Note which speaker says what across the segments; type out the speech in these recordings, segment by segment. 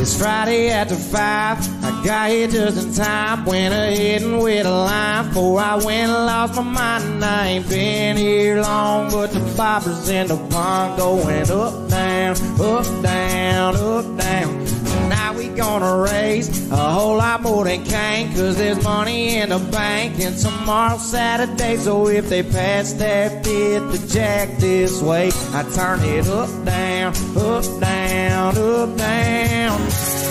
Speaker 1: It's Friday after five. I got here just in time. Went ahead and with a line before I went and lost my mind. I ain't been here long, but the boppers in the pond going up, down, up, down, up, down. Gonna raise a whole lot more than can, cause there's money in the bank. And tomorrow's Saturday, so if they pass that fifth the jack this way, I turn it up, down, up, down, up, down.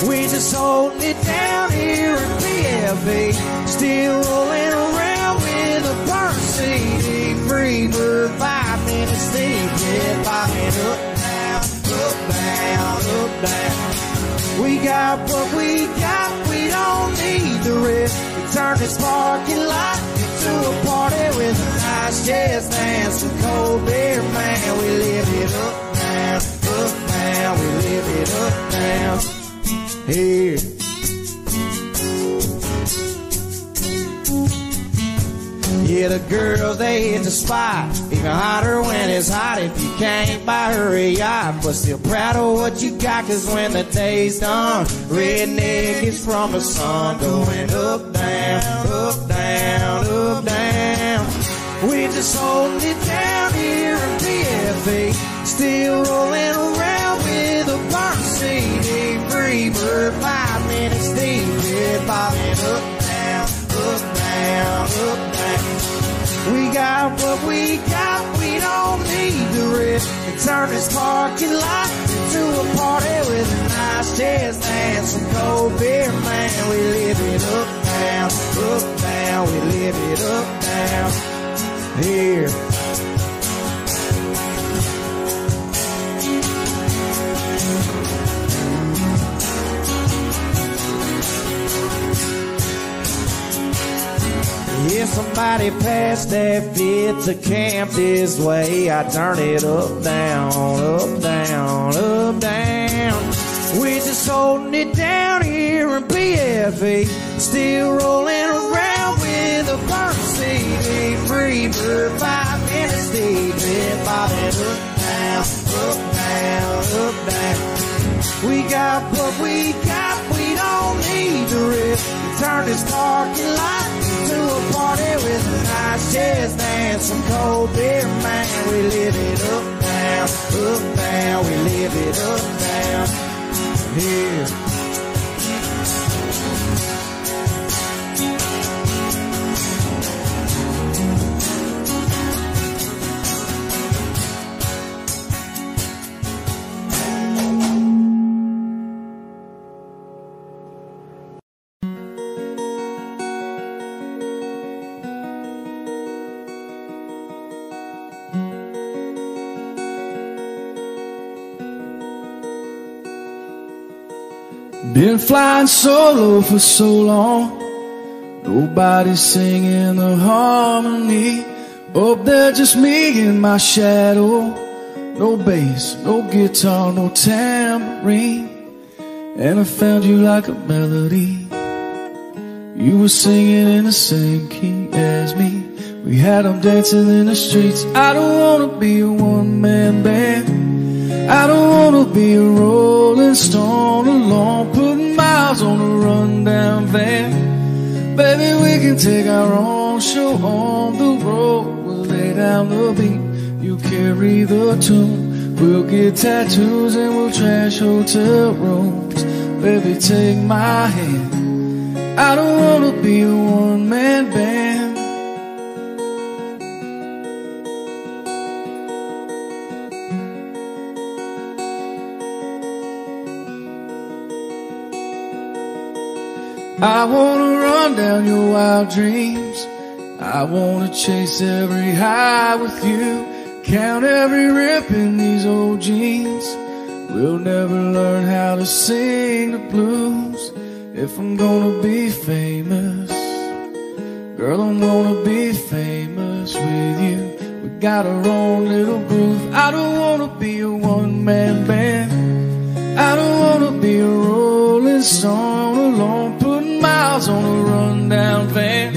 Speaker 1: We just holding it down here in PFB, still rolling around with a burn CD. Free for five minutes deep, yeah, bobbing up, down, up, down, up, down. We got what we got, we don't need the rest. We turn this parking lot into a party with a nice jazz band, some cold beer, man. We live it up, down, up, down. We live it up, down. Here. Yeah, the girls, they hit the spot. Even hotter when it's hot if you can't buy her a yacht. But still proud of what you got, cause when the day's done, redneck is from the sun. Going up, down, up, down, up, down. We just holding it down here in PFA. Still rolling around with a burn CD. Free bird, five minutes deep. Yeah, bobbing up, down, up, down, up, down. We got what we got, we don't need the rest. We turn this parking lot into a party with a nice jazz and some cold beer, man. We live it up, down, up, down. We live it up, down. Here. If somebody passed that fit to camp this way, I turn it up, down, up, down, up, down. We're just holding it down here in PFA, still rolling around with a burn CD, free bird, five minutes deep, yeah, bobbing up, down, up, down, up, down. We got what we got, we don't need rest. We turn this parking lot into a party with a nice jazz band, some cold beer, man. We live it up, down, up, down. We live it up, down. Here.
Speaker 2: Been flying solo for so long. Nobody's singing the harmony. Up there, just me and my shadow. No bass, no guitar, no tambourine. And I found you like a melody. You were singing in the same key as me. We had them dancing in the streets. I don't wanna be a one man band. I don't wanna be a rolling stone alone, putting miles on a rundown van. Baby, we can take our own show on the road. We'll lay down the beat, you carry the tune. We'll get tattoos and we'll trash hotel rooms. Baby, take my hand. I don't wanna be a one man band. I wanna run down your wild dreams. I wanna chase every high with you. Count every rip in these old jeans. We'll never learn how to sing the blues. If I'm gonna be famous, girl, I'm gonna be famous with you. We got our own little groove. I don't wanna be a one man band. I don't wanna be a rolling stone alone, on a rundown van.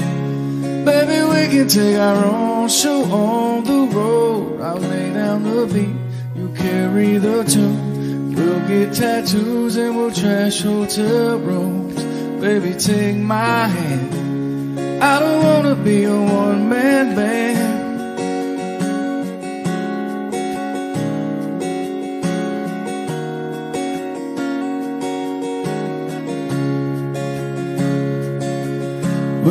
Speaker 2: Baby, we can take our own show on the road. I'll lay down the beat, you carry the tune.
Speaker 3: We'll get tattoos and we'll trash hotel rooms. Baby, take my hand. I don't wanna be a one man band.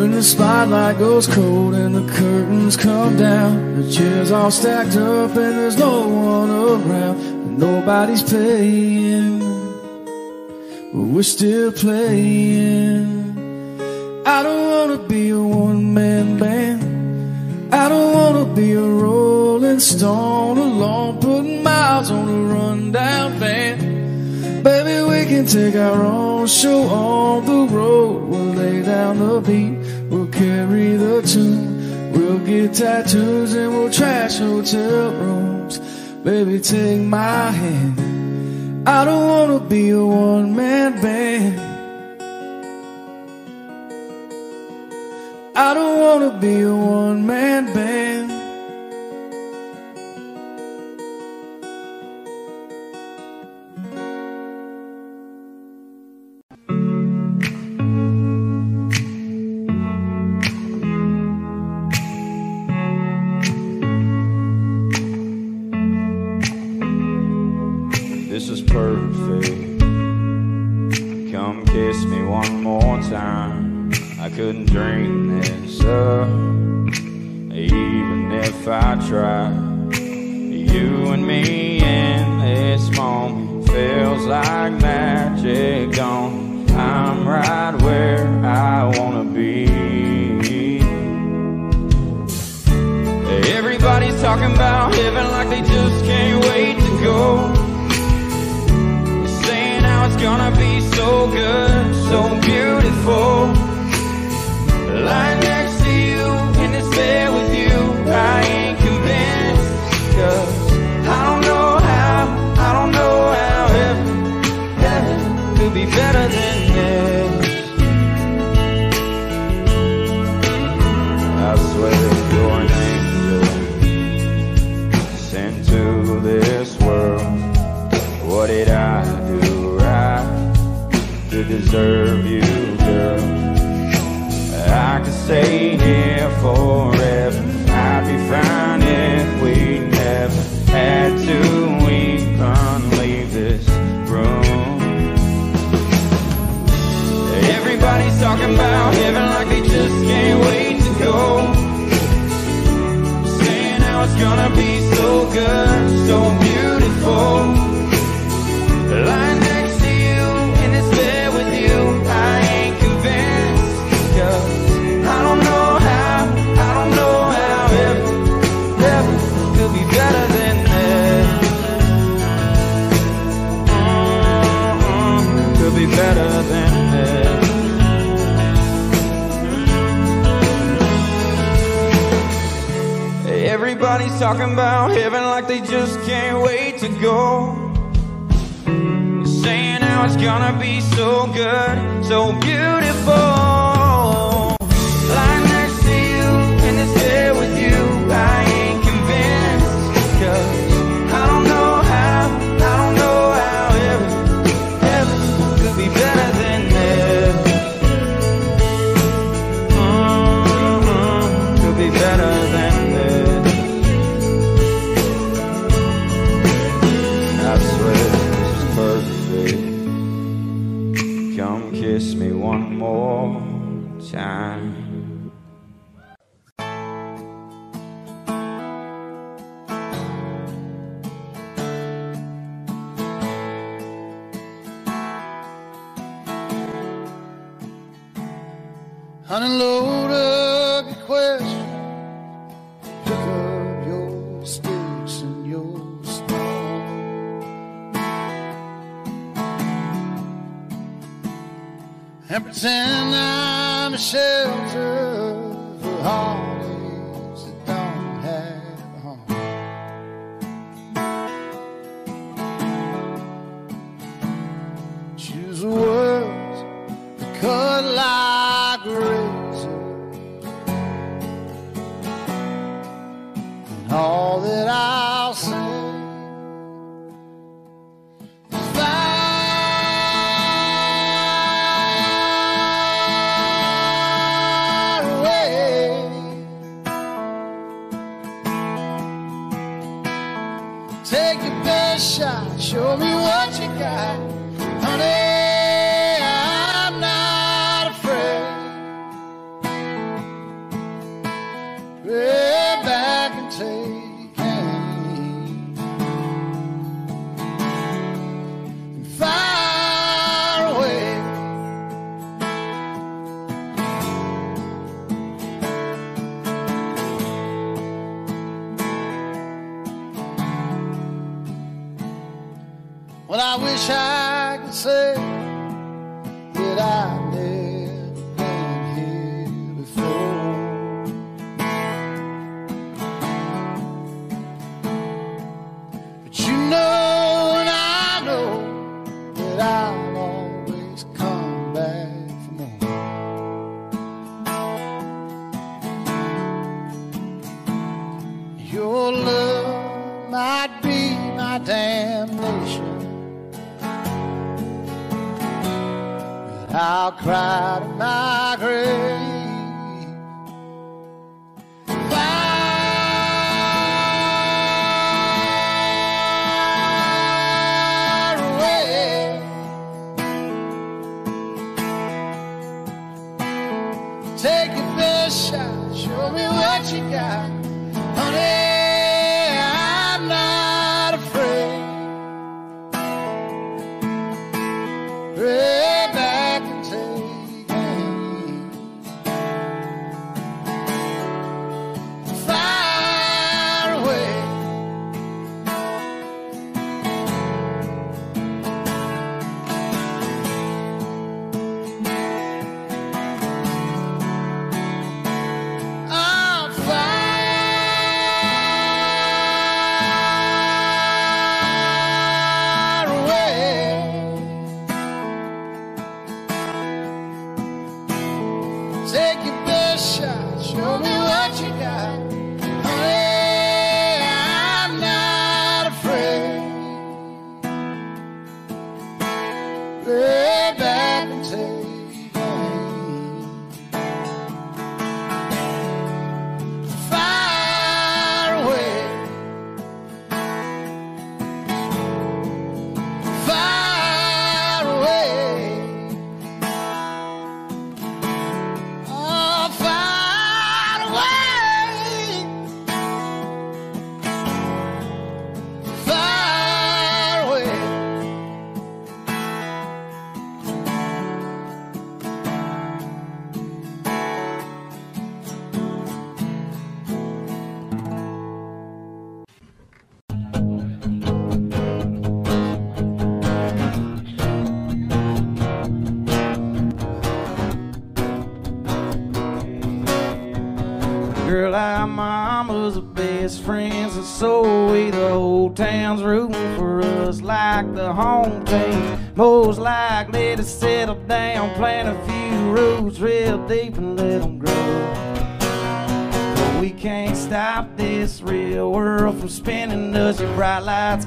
Speaker 3: When the spotlight goes cold and the curtains come down, the chairs all stacked up and there's no one around, nobody's playing, but we're still playing. I don't wanna be a one-man band. I don't wanna be a rolling stone alone, putting miles on a rundown van. Baby, we can take our own show on the road. We'll lay down the beat We'll carry the tune. We'll get tattoos and we'll trash hotel rooms. Baby, take my hand. I don't wanna be a one man band. I don't wanna be a one man band.
Speaker 4: just can't wait to go. Saying how it's gonna be so good, so beautiful.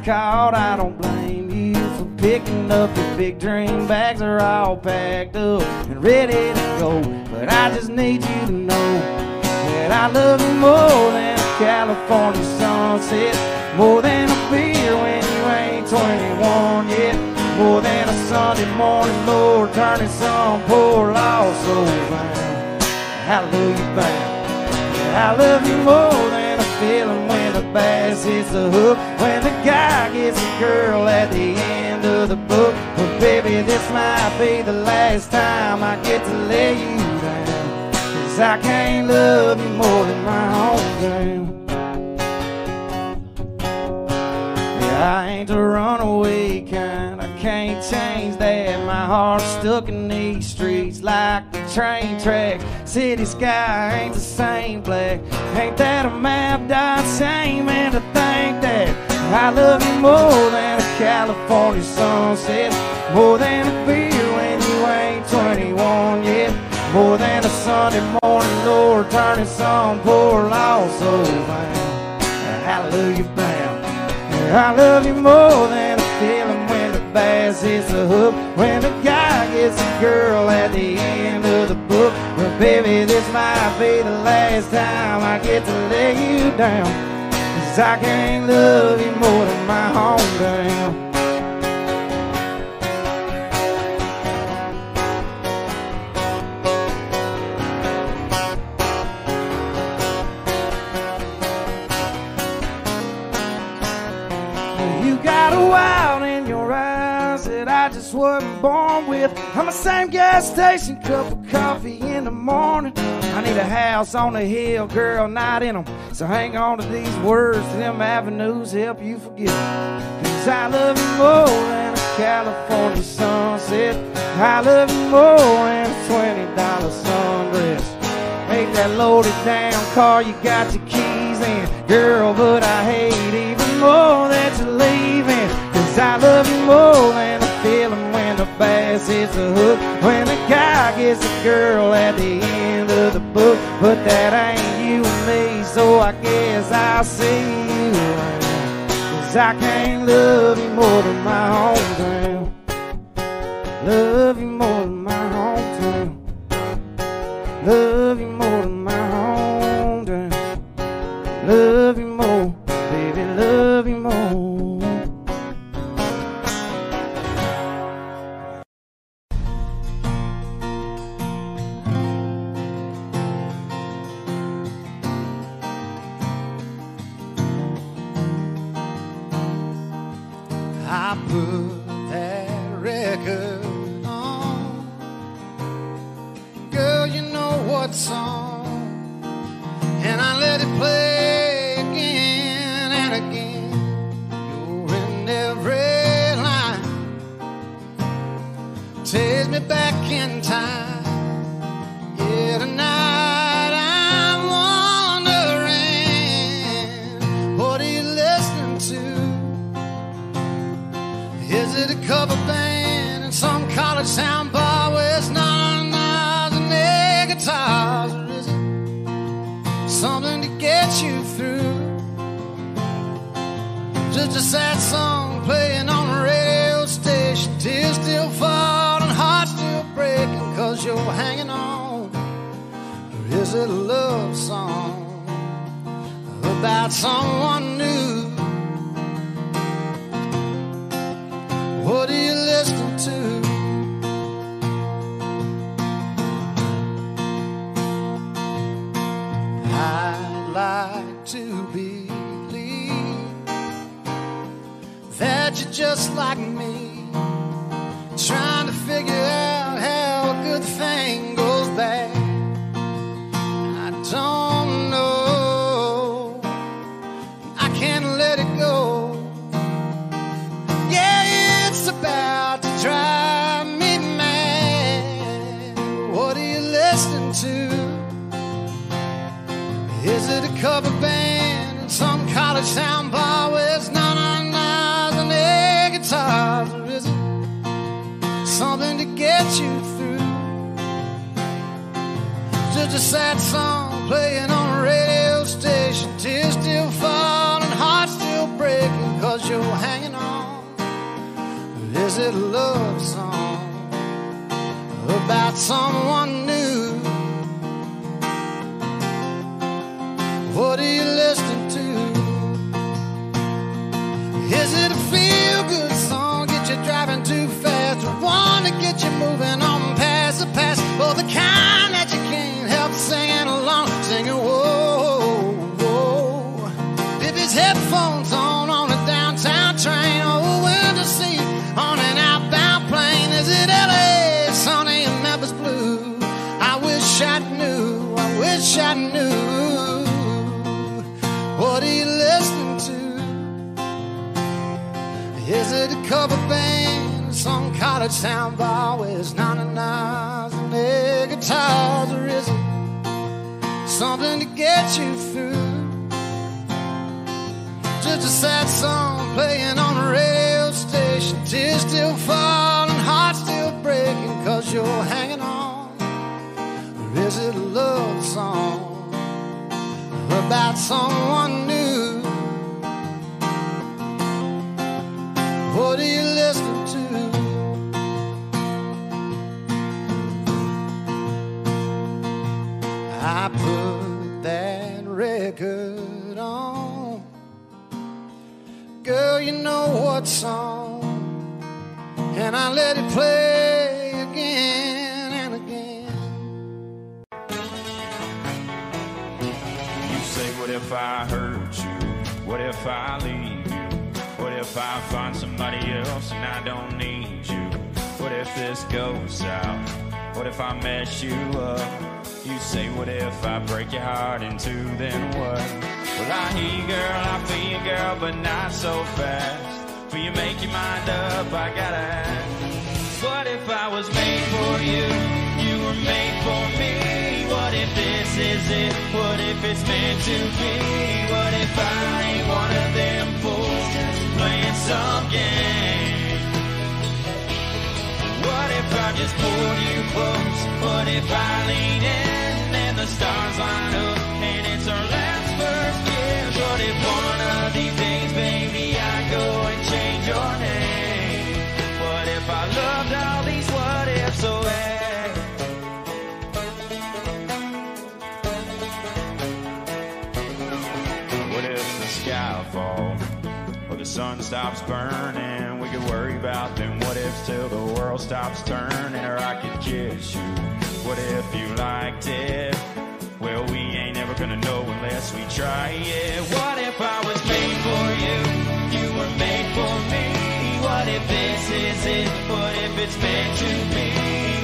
Speaker 1: Caught, I don't blame you for picking up your big dream bags are all packed up and ready to go. But I just need you to know that I love you more than a California sunset, more than a beer when you ain't 21 yet, more than a Sunday morning Lord turning some poor lost soul bound. Hallelujah. I love you more than a feeling when the bass hits the hook. A girl at the end of the book. But baby, this might be the last time I get to lay you down. Cause I can't love you more than my own girl. Yeah, I ain't the runaway kind. I can't change that. My heart's stuck in these streets like the train track. City sky ain't the same black. Ain't that a map dot shame? And I love you more than a California sunset, more than a beer when you ain't 21 yet. More than a Sunday morning, Lord, turning some poor lost soul bound. Hallelujah bound. I love you more than a feeling when the bass hits the hook. When the guy gets a girl at the end of the book. But baby, this might be the last time I get to lay you down. Cause I can't love you more than my hometown. You got a wild in your eyes that I just wasn't born with. I'm the same gas station, cup of coffee in the morning. I need a house on a hill, girl, not in 'em. So hang on to these words, them avenues help you forget. Cause I love you more than a California sunset. I love you more than a twenty dollar sundress. Make that loaded down car, you got your keys in, girl. But I hate even more that you're leaving. Cause I love you more than I feel the bass hits the hook. When a guy gets a girl at the end of the book, but that ain't you and me, so I guess I'll see you around. Cause I can't love you more than my hometown. Love you more than my hometown. Love you more than my hometown. Love you more, baby, love you more.
Speaker 3: Need you? What if this goes south? What if I mess you up? You say, What if I break your heart in two? Then what? Well, I hear you, girl, I feel you, girl, but not so fast. Before you make your mind up, I gotta ask. What if I was made for you? You were made for me. What if this is it? What if it's meant to be? What if I ain't one of them fools playing some game? What if I just pulled you close? What if I lean in and the stars line up and it's our last first kiss? What if one of these days, baby, I go and change your name? What if I loved all these what ifs away? What if the sky falls or the sun stops burning? Could worry about them what ifs till the world stops turning, or I could kiss you. What if you liked it? Well, we ain't ever gonna know unless we try it. What if I was made for you? You were made for me. What if this is it? What if it's meant to be?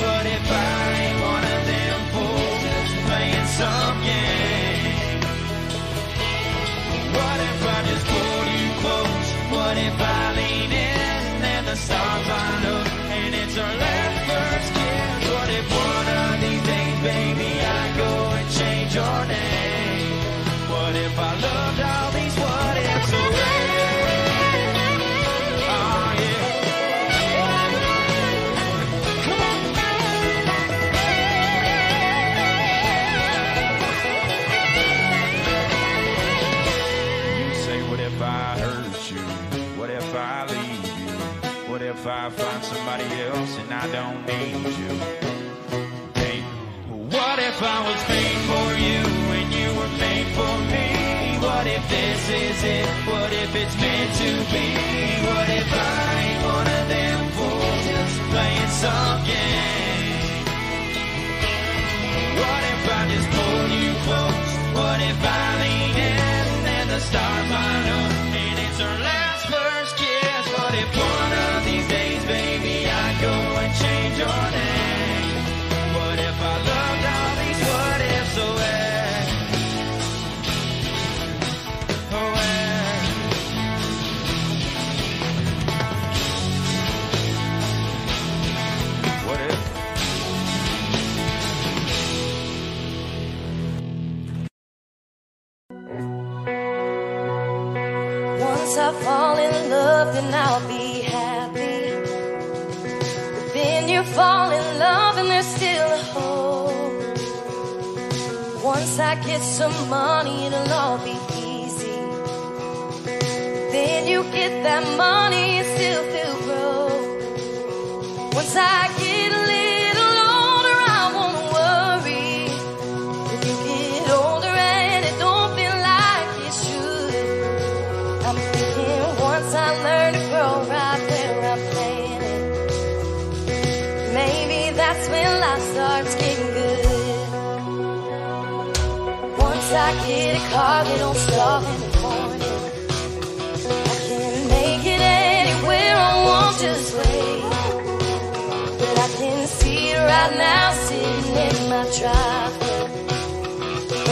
Speaker 3: What if I ain't one of them fools playing some game? What if I just pulled you close? What if I the stars line up and it's our last first kiss? What if one of these days, baby, I go and change your name? I don't need you? Hey, what if I was made for you and you were made for me? What if this is it? What if it's meant to be? What if I ain't one of them fools just playing some game? What if I just pulled you close? What if I lean in and the stars line I
Speaker 5: fall in love, then I'll be happy. But then you fall in love, and there's still a hope. Once I get some money, it'll all be easy. Then you get that money and still feel broke. Once I get a little starts getting good. Once I get a car that don't stop in the morning, I can make it anywhere I want, just wait. But I can see it right now sitting in my driveway.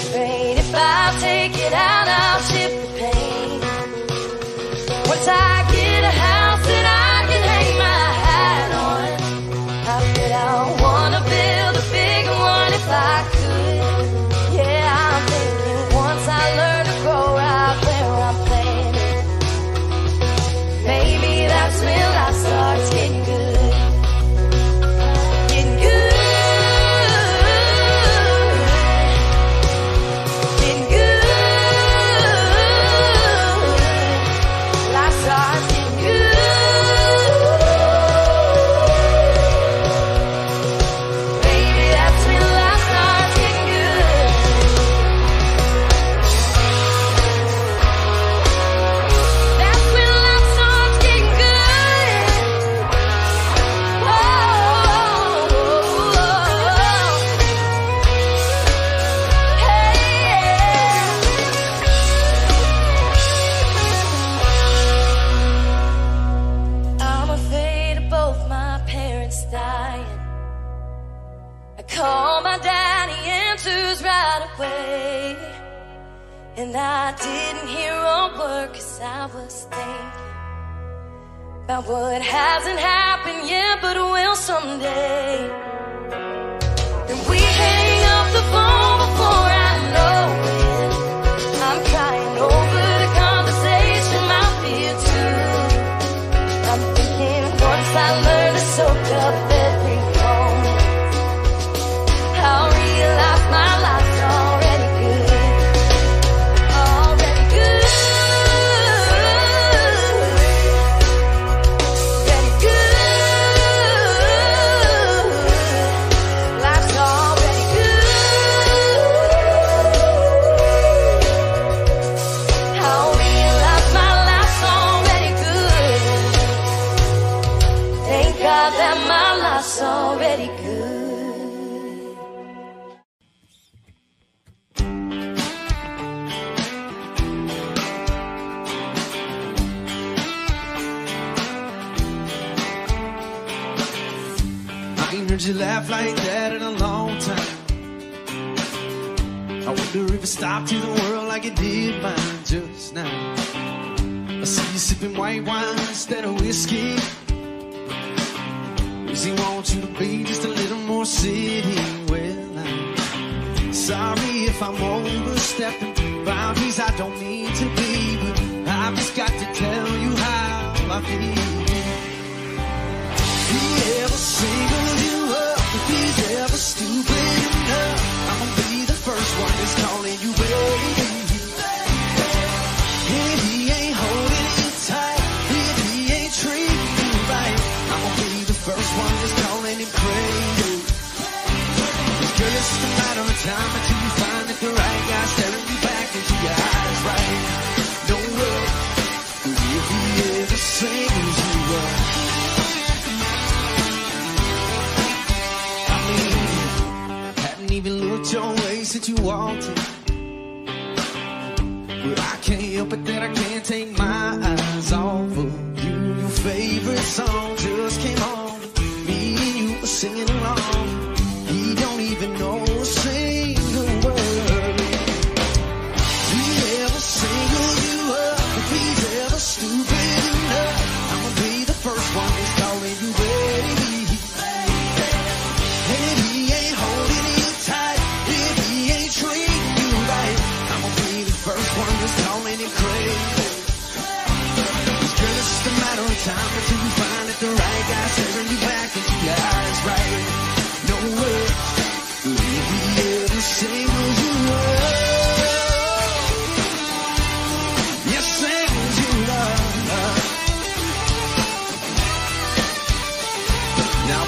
Speaker 5: Afraid if I take it out, I'll ship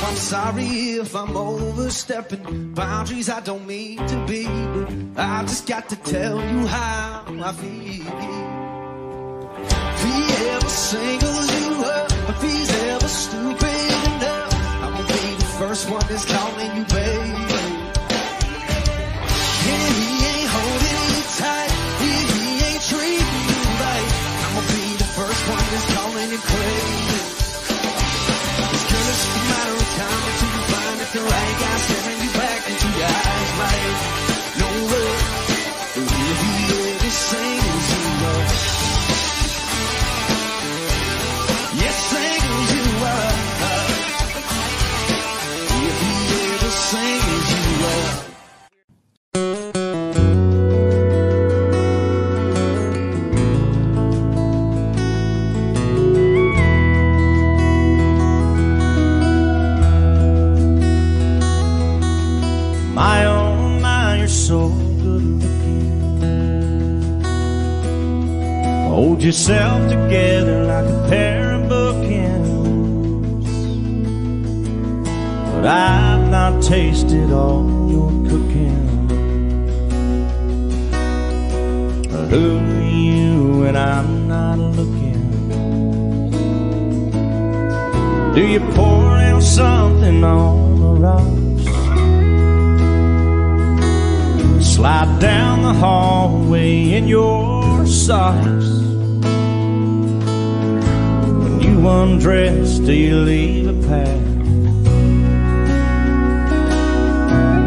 Speaker 5: I'm
Speaker 6: sorry if I'm overstepping boundaries I don't mean to be, but I just got to tell you how I feel. Be ever single you were, if he's ever stupid enough, I'm gonna be the first one that's calling you baby. He ain't you tight, he ain't you right, I'm gonna be the first one calling you crazy.
Speaker 7: yourself together like a pair of bookends. But I've not tasted all your cooking. Who are you when I'm not looking? Do you pour out something on the rocks? Slide down the hallway in your socks. one dress do you leave a path?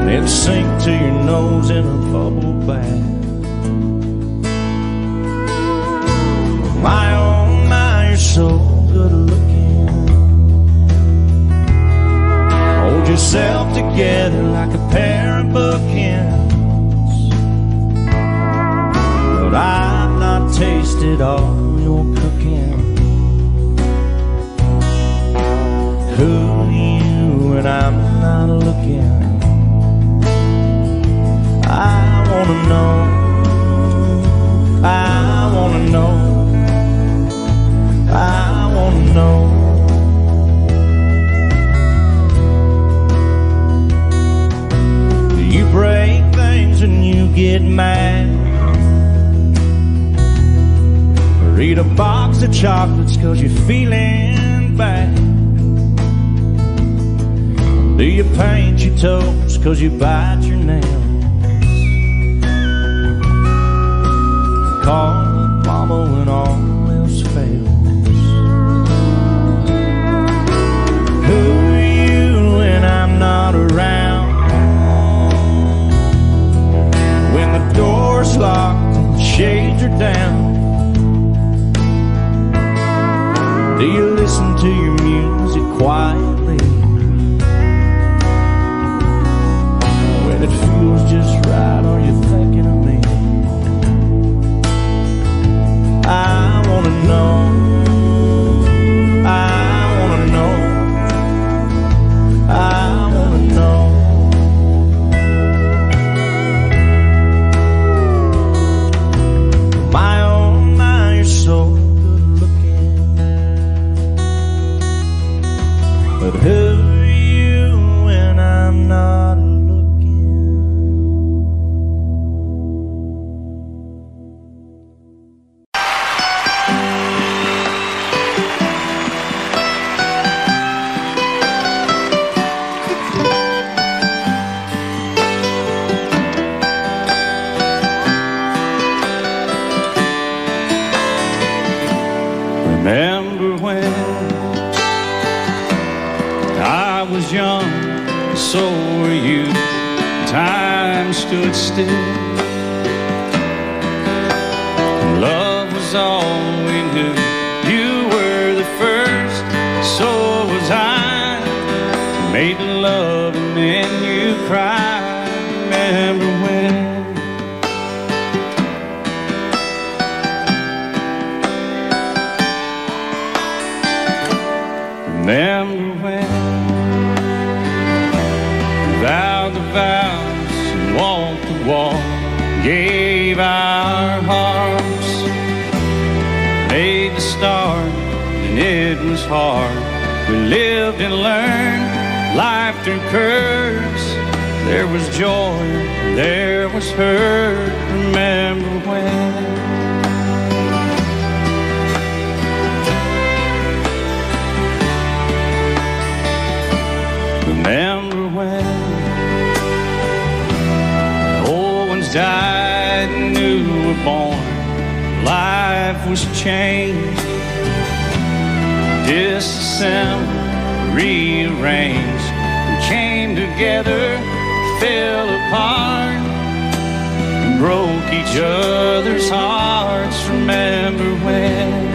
Speaker 7: Then sink to your nose in a bubble bath.
Speaker 3: My oh my, you're so good looking. Hold yourself together like a pair of bookends. But I've not tasted all Are you when I'm not looking? I wanna know. I wanna know. I wanna know. Do you break things and you get mad? Eat a box of chocolates cause you're feeling Do you paint your toes cause you bite your nails? Call mama when all else fails. Who are you when I'm not around? When the door's locked and the shades are down. Do you listen to your music quietly? Wanna know. So were you. Time stood still. Hard. We lived and learned life through curves. There was joy, there was hurt. Remember when? Remember when old ones died and new were born? Life was changed, disassembled, rearranged. We came together, fell apart, and broke each other's hearts. Remember when?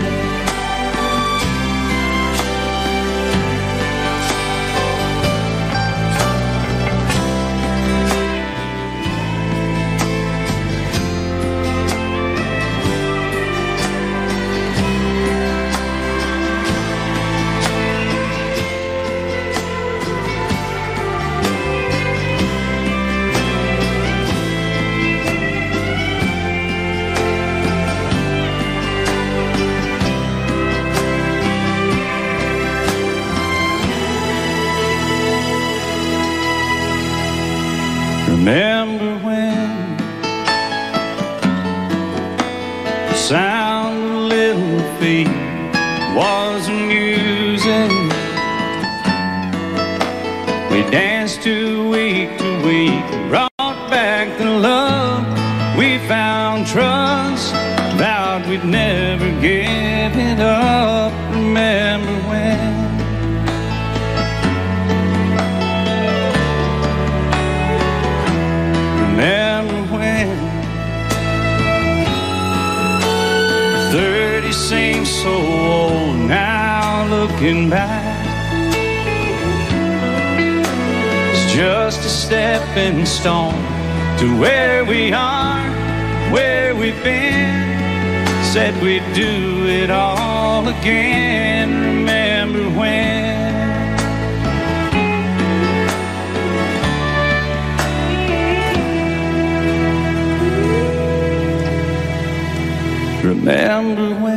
Speaker 3: Looking back. It's just a stepping stone to where we are, where we've been. Said we'd do it all again. Remember when? Remember when?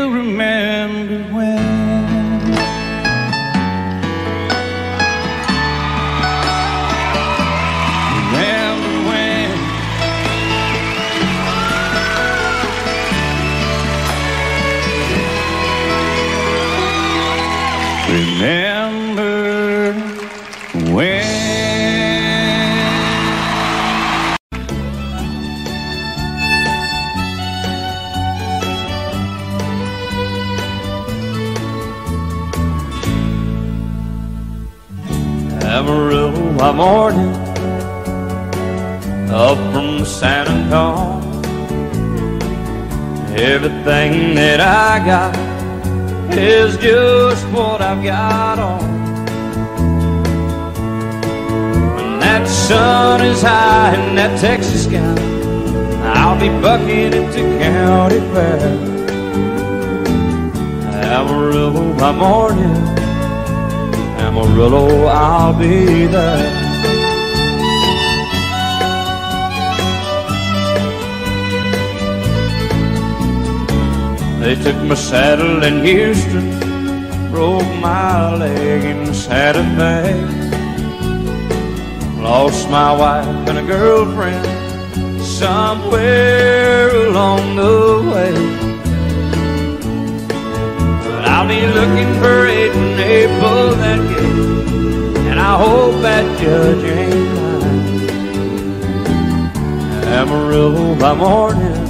Speaker 3: by morning up from San Antonio. Everything that I got is just what I've got on. When that sun is high in that Texas sky, I'll be bucking into county fair. Amarillo by morning, Amarillo, I'll be there. They took my saddle in Houston, broke my leg in Santa Fe. Lost my wife and a girlfriend somewhere along the way. Be looking for when they pull that gate, and I hope that judge ain't lying. Amarillo by morning.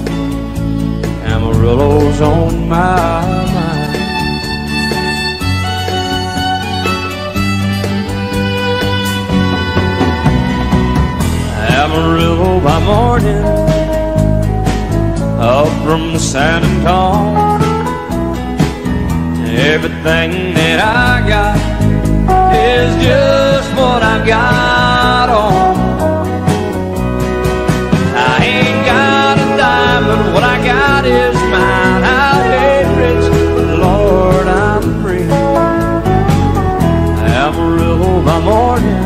Speaker 3: Amarillo's on my mind. Amarillo by morning, up from the San Antonio. Everything that I got is just what I've got on. I ain't got a dime, but what I got is mine. I ain't rich, but Lord, I'm free. Amarillo by morning,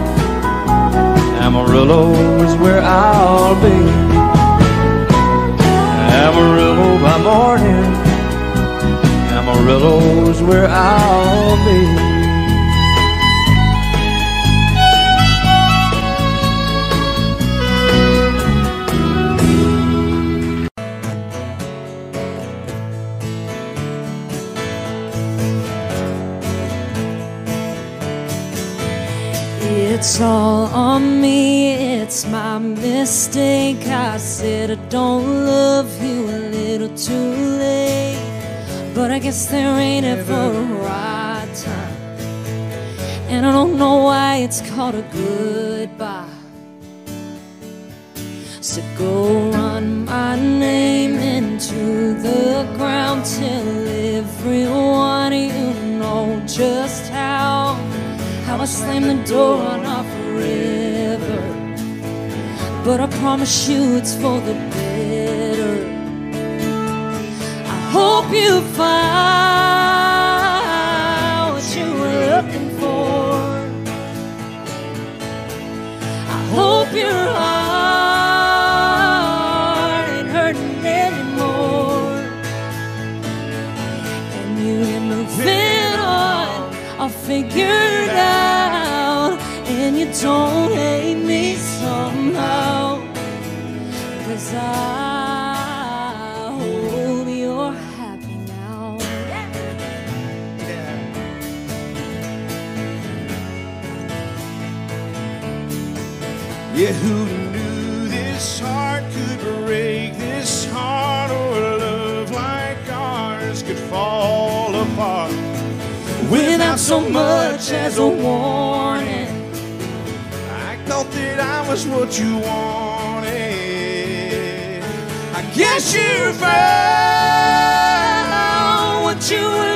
Speaker 3: Amarillo is where I'll be. Amarillo by morning, Amarillo is where I'll be.
Speaker 5: It's all on me, it's my mistake. I said I don't love you a little too. But I guess there ain't ever a right time. And I don't know why it's called a goodbye. So go run my name into the ground till everyone you know just how how I slam the door on our forever. But I promise you it's for the hope you find
Speaker 8: much as a warning.
Speaker 9: I thought that I was what you wanted. I guess you found
Speaker 8: what you were.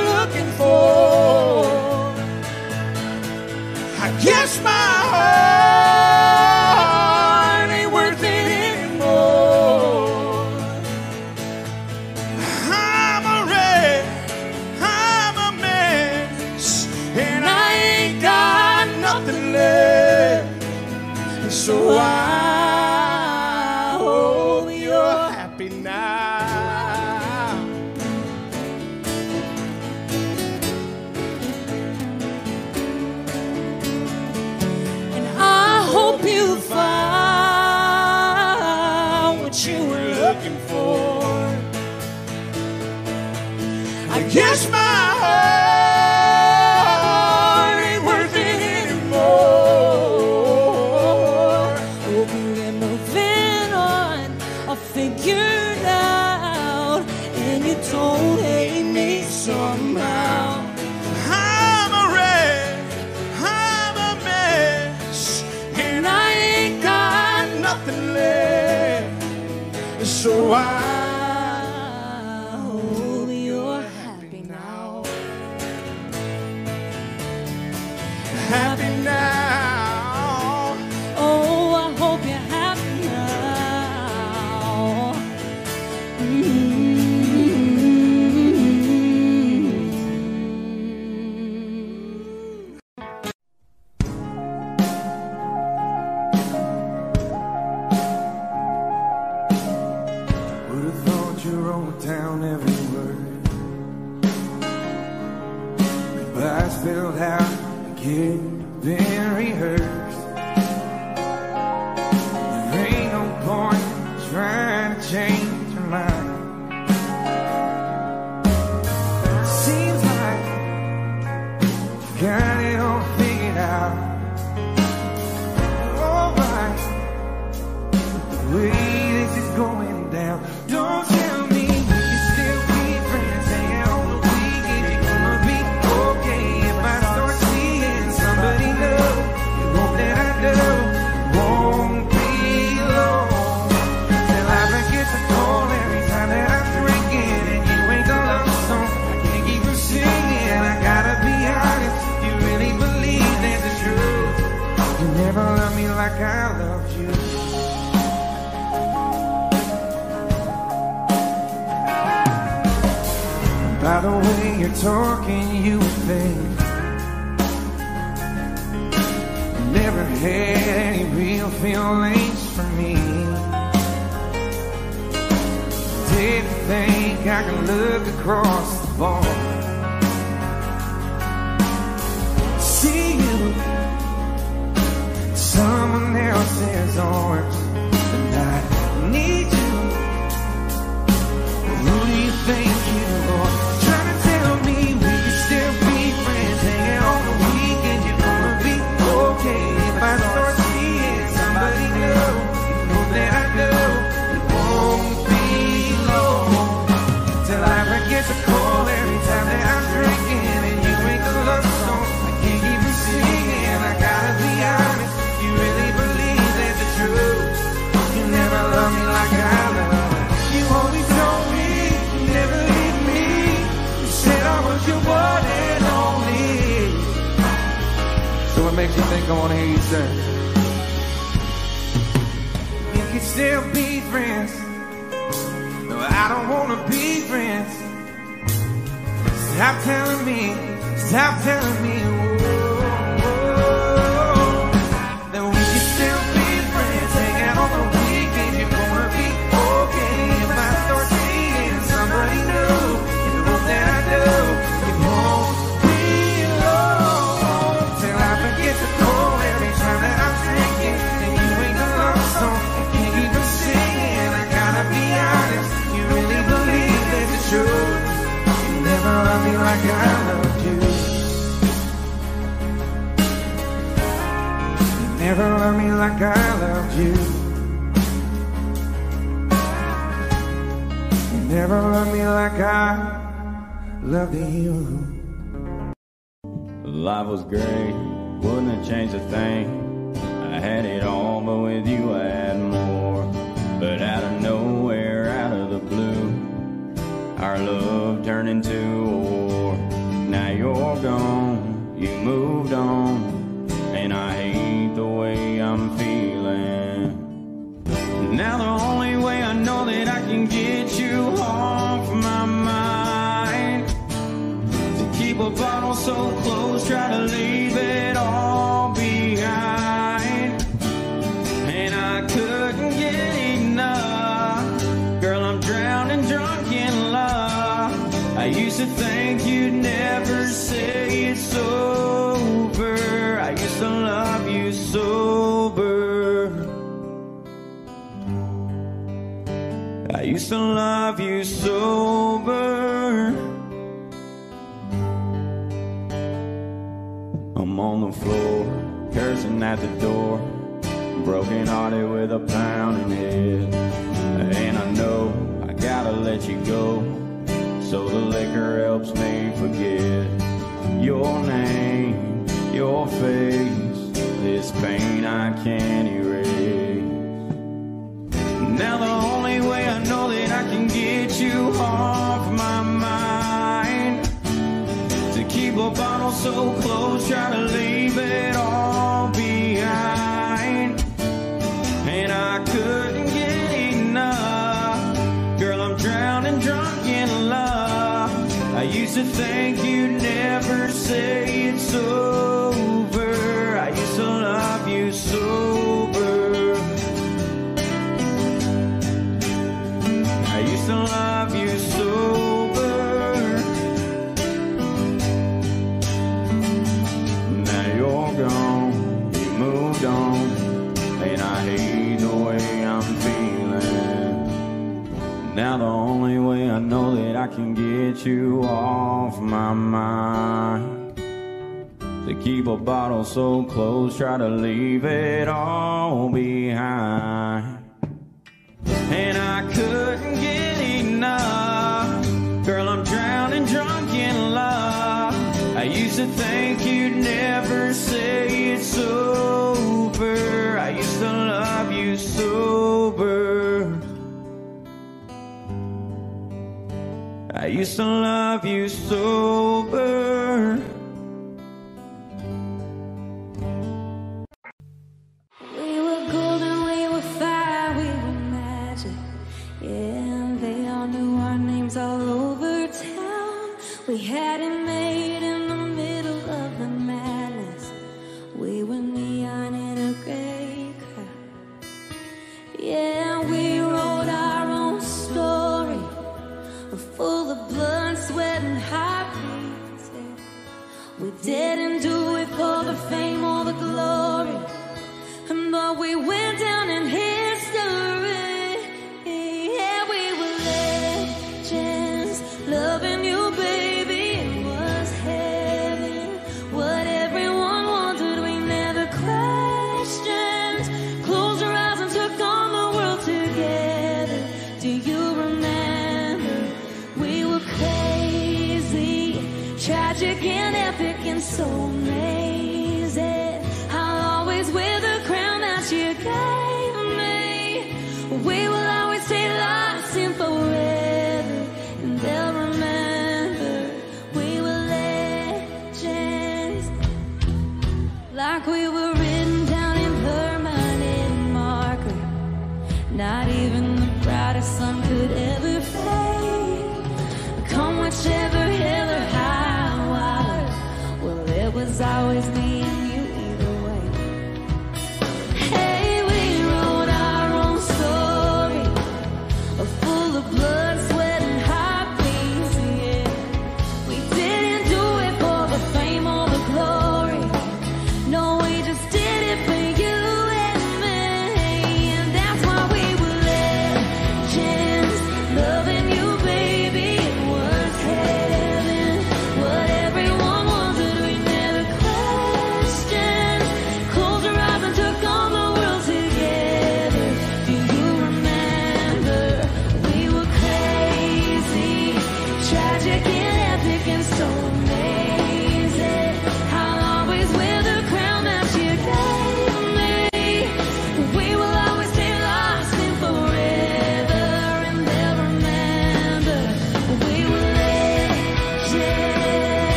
Speaker 3: Try to leave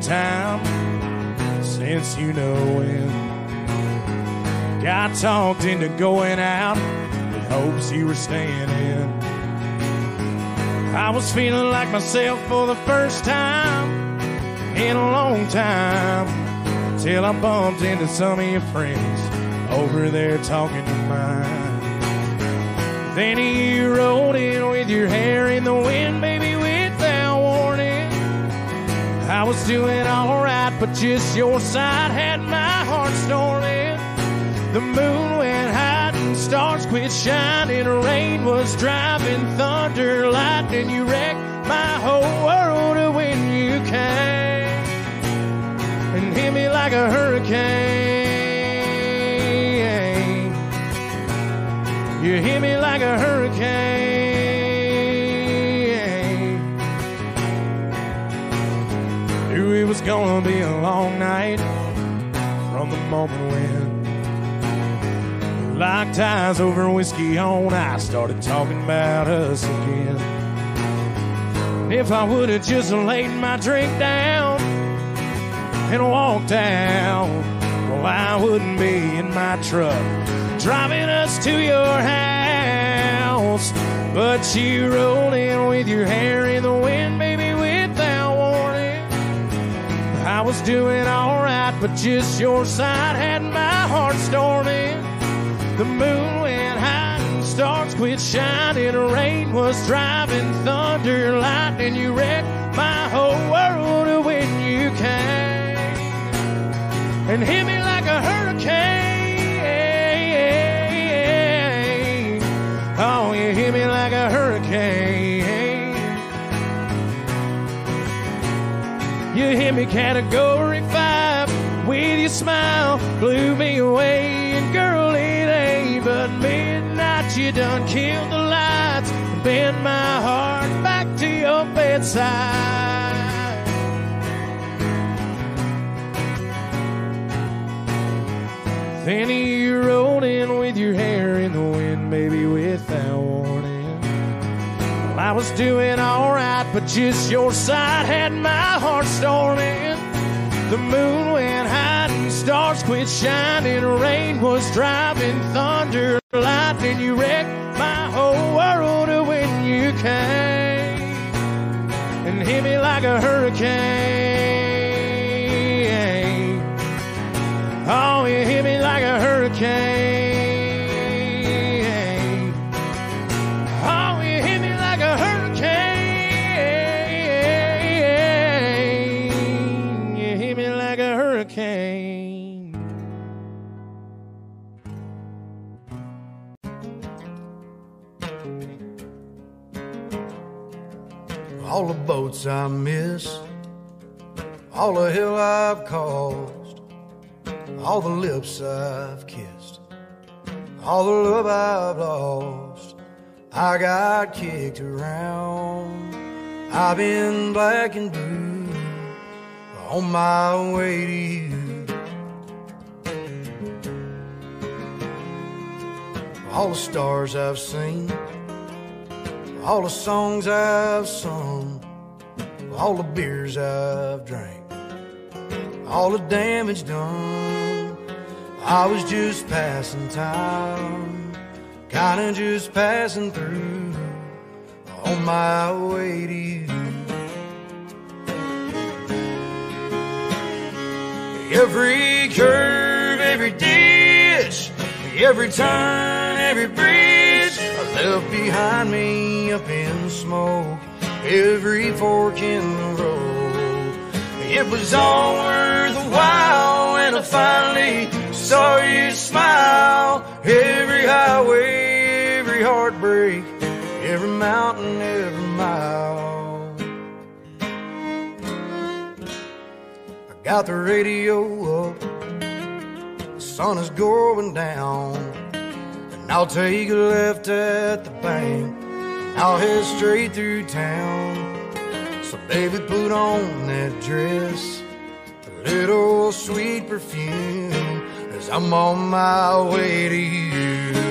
Speaker 9: time since you know when. Got talked into going out with hopes you were staying in. I was feeling like myself for the first time in a long time till I bumped into some of your friends over there talking to mine. Then you rolled in with your hair in the wind, I was doing alright, but just your side had my heart storming. The moon went high and stars quit shining. Rain was driving, thunder, lightning. You wrecked my whole world when you came and hit me like a hurricane. You hit me like a hurricane. Gonna be a long night from the moment when locked eyes over whiskey on I started talking about us again. If I would have just laid my drink down and walked out, well, I wouldn't be in my truck driving us to your house. But you rolled in with your hair in the wind, I was doing alright, but just your side had my heart storming. The moon went high and stars quit shining. Rain was driving, thunder, lightning. You wrecked my whole world when you came and hit me like a hurricane. Oh, you hit me like a hurricane. You hit me category five with your smile, blew me away. And girl, it ain't but midnight. You done killed the lights bent my heart back to your bedside. Then you rolled in with your hair in the wind, baby, without warning. I was doing alright, but just your side had my heart storming. The moon went hiding, stars quit shining. Rain was driving, thunder, lightning. You wrecked my whole world when you came and hit me like a hurricane.
Speaker 10: All the boats I miss, all the hell I've caused, all the lips I've kissed, all the love I've lost. I got kicked around. I've been black and blue on my way to you. All the stars I've seen all the songs I've sung, all the beers I've drank, all the damage done. I was just passing time, kinda just passing through on my way to you. Every curve, every ditch, every turn, every bridge I left behind me up in smoke. Every fork in the road, it was all worth a while when I finally saw you smile. Every highway, every heartbreak, every mountain, every mile. I got the radio up, the sun is going down. And I'll take a left at the bank. I'll head straight through town. So baby, put on that dress, a little sweet perfume, as I'm on my way to you.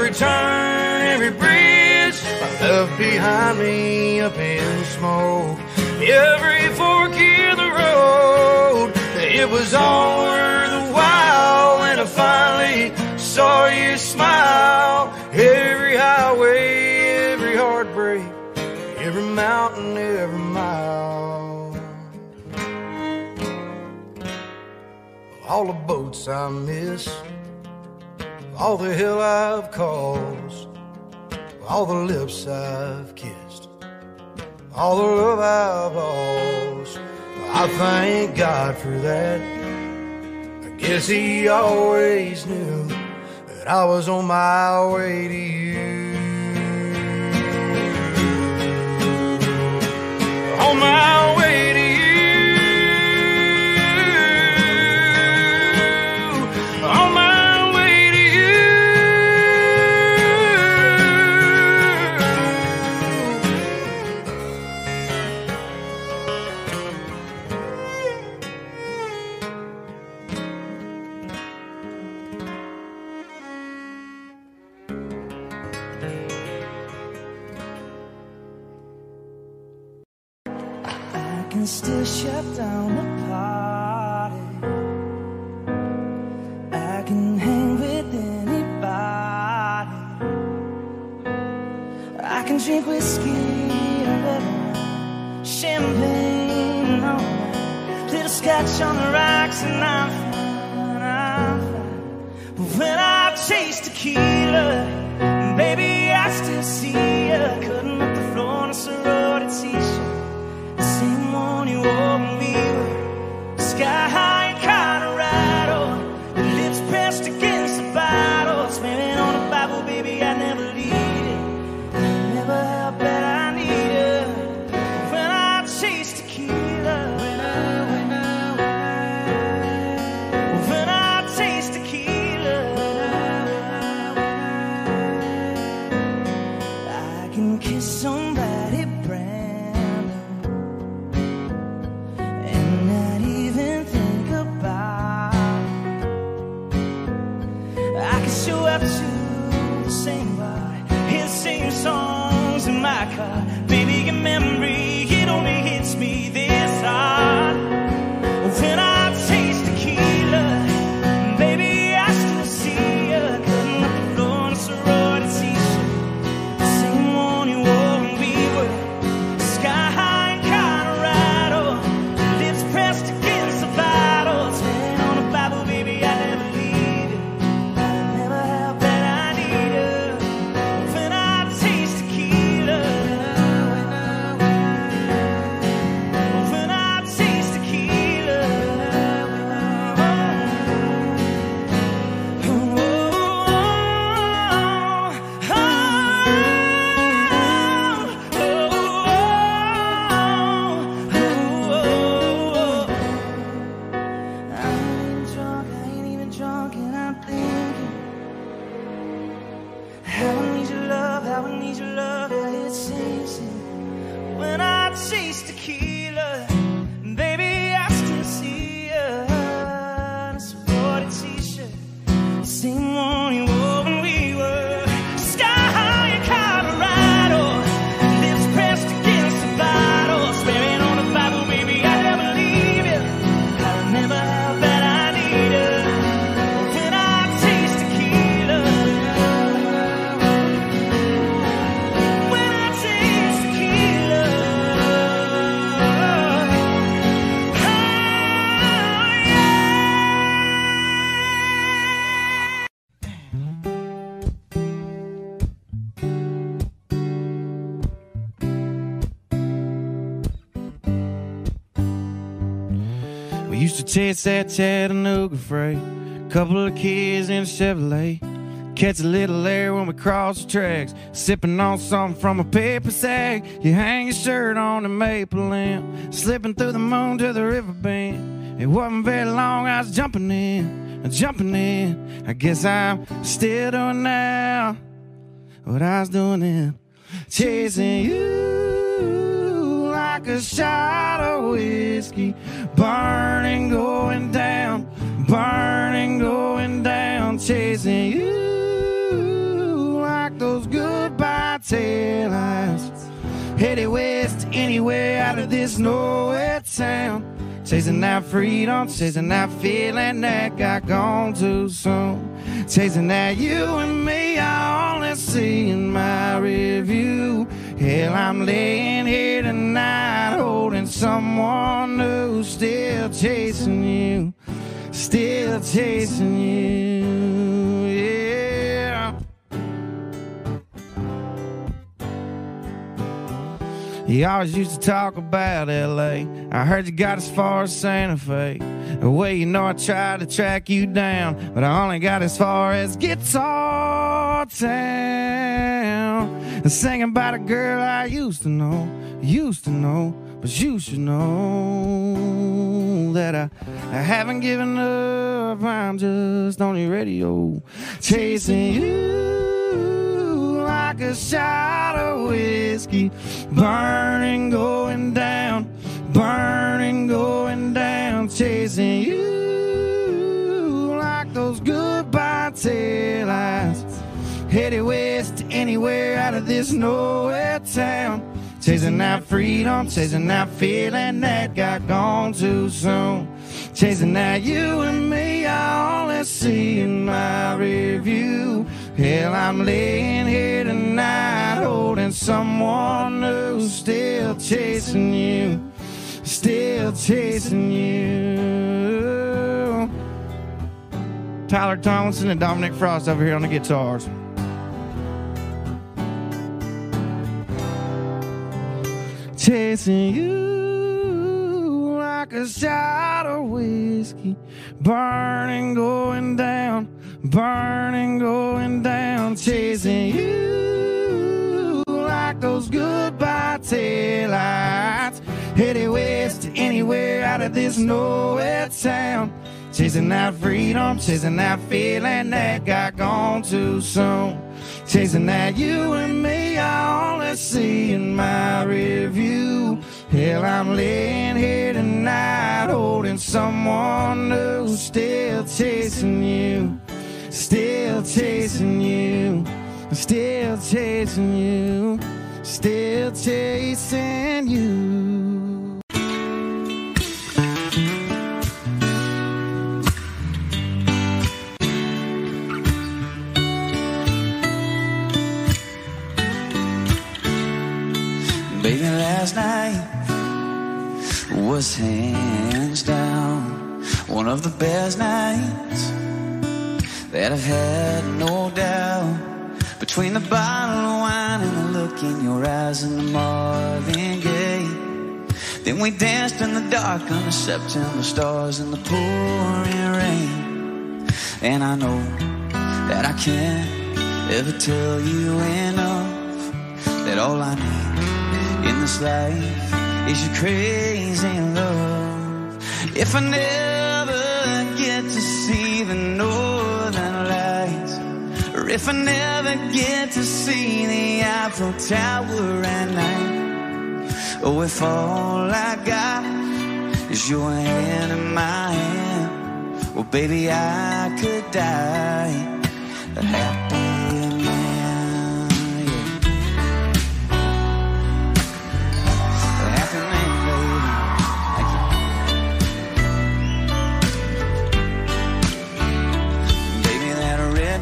Speaker 7: Every turn, every bridge I left behind me up in smoke. Every fork in the road, it was all worth the while when I finally saw you smile. Every highway, every heartbreak, every mountain, every mile. All the boats I miss, all the hell I've caused, all the lips I've kissed, all the love I've lost. I thank God for that. I guess He always knew that I was on my way to you. On my way
Speaker 6: still shut down the party. I can hang with anybody. I can drink whiskey the same Chase that
Speaker 1: Chattanooga freight. Couple of kids in a Chevrolet. Catch a little air when we cross the tracks. Sipping on something from a paper sack. You hang your shirt on the maple limb. Slipping through the moon to the river bend. It wasn't very long, I was jumping in. Jumping in. I guess I'm still doing now what I was doing then. Chasing you a shot of whiskey. Burning, going down. Burning, going down. Chasing you by taillights. Headed west anywhere out of this nowhere town. Chasing that freedom, chasing that feeling that got gone too soon. Chasing that you and me, I only see in my review. Hell, I'm laying here tonight holding someone who's still chasing you, still chasing you, yeah. You always used to talk about LA. I heard you got as far as Santa Fe. Well, you know I tried to track you down, but I only got as far as Guitar Town. Singing about a girl I used to know, used to know, but you should know that I, I haven't given up. I'm just on your radio, chasing you like a shot of whiskey, burning, going down, burning, going down, chasing you like those goodbye taillights. Headed west to anywhere out of this nowhere town. Chasing that freedom, chasing that feeling that got gone too soon. Chasing that you and me, I only see in my review. Hell, I'm laying here tonight holding someone new, still chasing you, still chasing you. Tyler Tomlinson and Dominic Frost over here on the guitars. Chasing you like a shot of whiskey, burning, going down, burning, going down, chasing you like those goodbye taillights. Headed west to anywhere out of this nowhere town. Chasing that freedom, chasing that feeling that got gone too soon. Chasing that you and me, I only see in my review. Hell, I'm laying here tonight holding someone new, still chasing you, still chasing you, still chasing you, still chasing you.
Speaker 6: Last night was hands down one of the best nights that I've had, no doubt. Between the bottle of wine and the look in your eyes and the Marvin Gaye. Then we danced in the dark under September stars in the pouring rain. And I know that I can't ever tell you enough that all I need in this life is your crazy love. If I never get to see the northern lights, or if I never get to see the Eiffel Tower at night, or if all I got is your hand in my hand, well, baby, I could die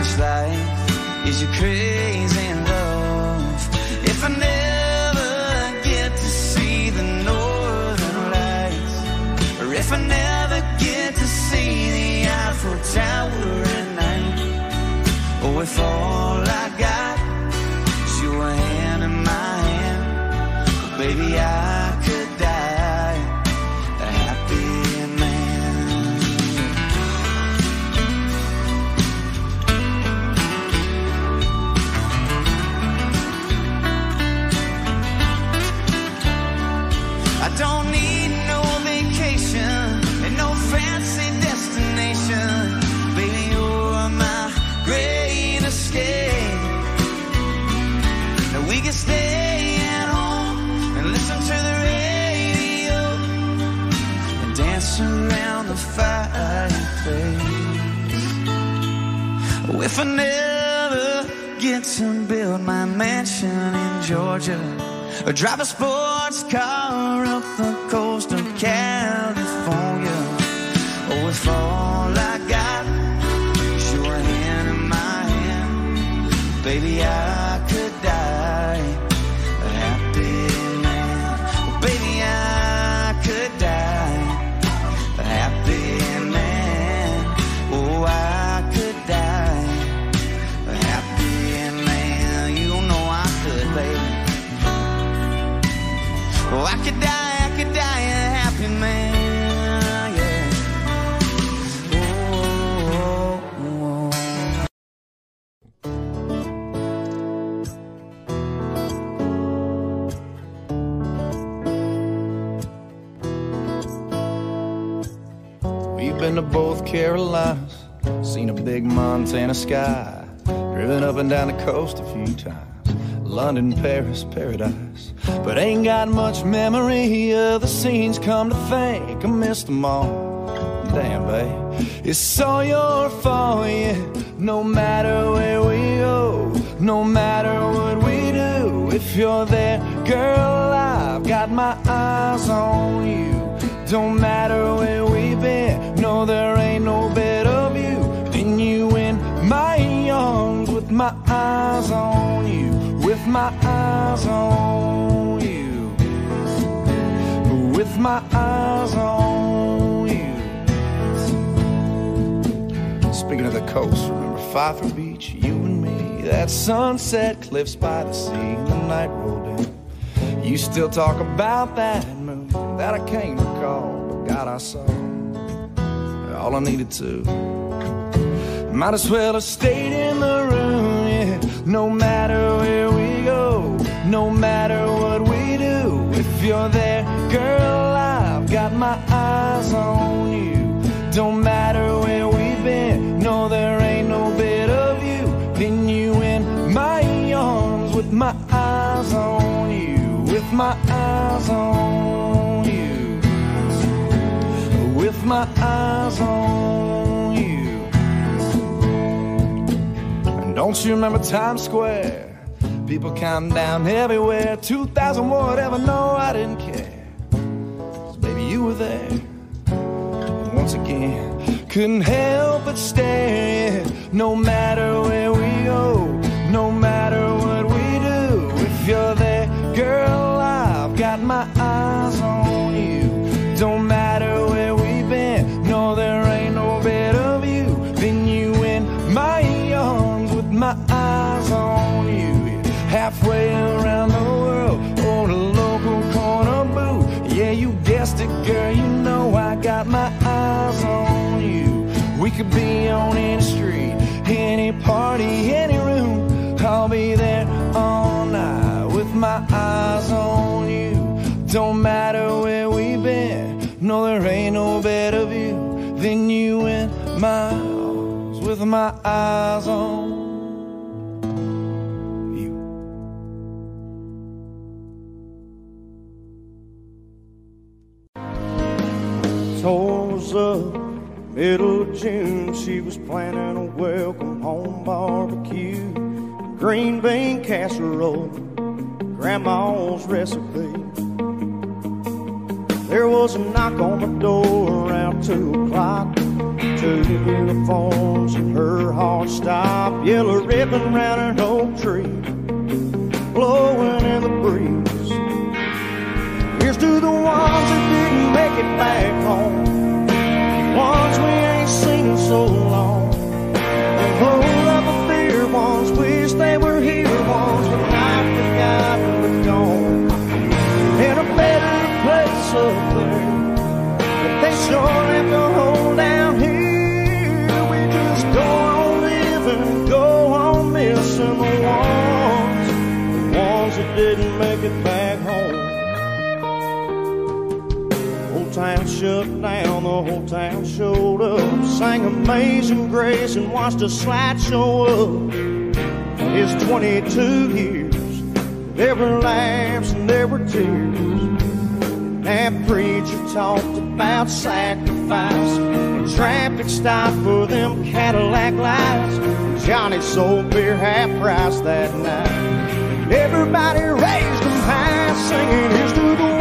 Speaker 6: this life is your crazy love. If I never get to see the northern lights, or if I never get to see the Eiffel Tower at night, or if all I got is your hand in my hand, baby, I if I never get to build my mansion in Georgia or drive a sports car up the coast
Speaker 2: been to both Carolinas, seen a big Montana sky, driven up and down the coast a few times. London, Paris, paradise. But ain't got much memory of the scenes, come to think I missed them all. Damn, babe, it's all your fault, yeah. No matter where we go, no matter what we do, if you're there, girl, I've got my eyes on you. Don't matter where we've been, no, there ain't no better view than you in my arms with my eyes on you, with my eyes on you, with my eyes on you. Speaking of the coast, remember Pfeiffer Beach, you and me, that sunset cliffs by the sea, and the night rolled in. You still talk about that movie that I can't recall, but God, I saw all I needed to. Might as well have stayed in the room, yeah. No matter where we go, no matter what we do, if you're there, girl, I've got my eyes on you. Don't matter where we've been, no, there ain't no better view than you in my arms with my eyes on you, with my eyes on with my eyes on you. And don't you remember Times Square? People counting down everywhere, 2,000 whatever, no, I didn't care. baby, you were there. And once again, couldn't help but stare. No matter where we go, no matter what we do, if you're there, girl, I've got my eyes on Halfway around the world, or the local corner booth. Yeah, you guessed it, girl, you know I got my eyes on you. We could be on any street, any party, any room. I'll be there all night with my eyes on you. Don't matter where we've been, no, there ain't no better view than you my arms with my eyes on
Speaker 11: Toes up, middle of June, she was planning a welcome home barbecue. Green bean casserole, grandma's recipe. There was a knock on the door around two o'clock. Two uniforms and her heart stopped. Yellow ribbon round an oak tree, blowing in the breeze. To the ones that didn't make it back home. The Ones we ain't seen so long. The whole of the fear ones wish they were here. Ones that not forgotten but gone. In a better place up town shut down, the whole town showed up. Sang Amazing Grace and watched a slideshow up. It's 22 years, there were laughs and there were tears. That preacher talked about sacrifice sacrifice. A traffic stop for them Cadillac lights. Johnny sold beer half price that night. Everybody raised them high, singing, Here's to the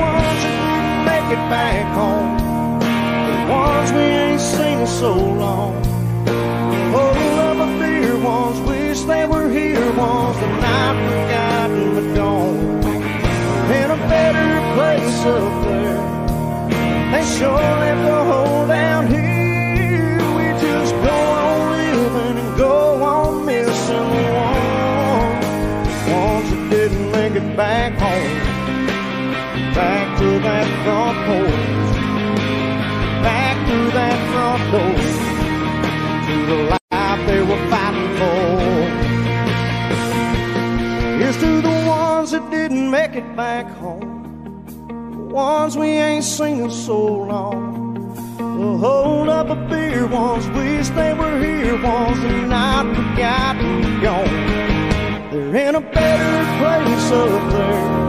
Speaker 11: make it back home. The ones we ain't seen in so long. Hold up a beer ones, wish they were here ones, the night forgotten but gone. In a better place up there. They sure left a hole down here. We just go on living and go on missing the ones, the ones that didn't make it back home. Front porch. Back to that front door. To the life they were fighting for. Here's to the ones that didn't make it back home the ones we ain't seen in so long. We'll hold up a beer ones, wish they were here ones, and not forgotten gone. They're in a better place up there.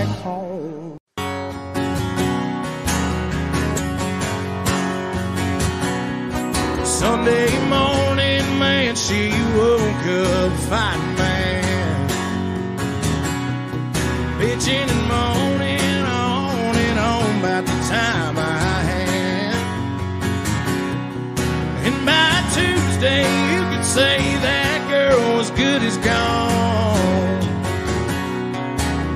Speaker 9: she woke up fighting man. Bitching and moaning on and on about the time I had. And by Tuesday, you could say that girl was good as gone.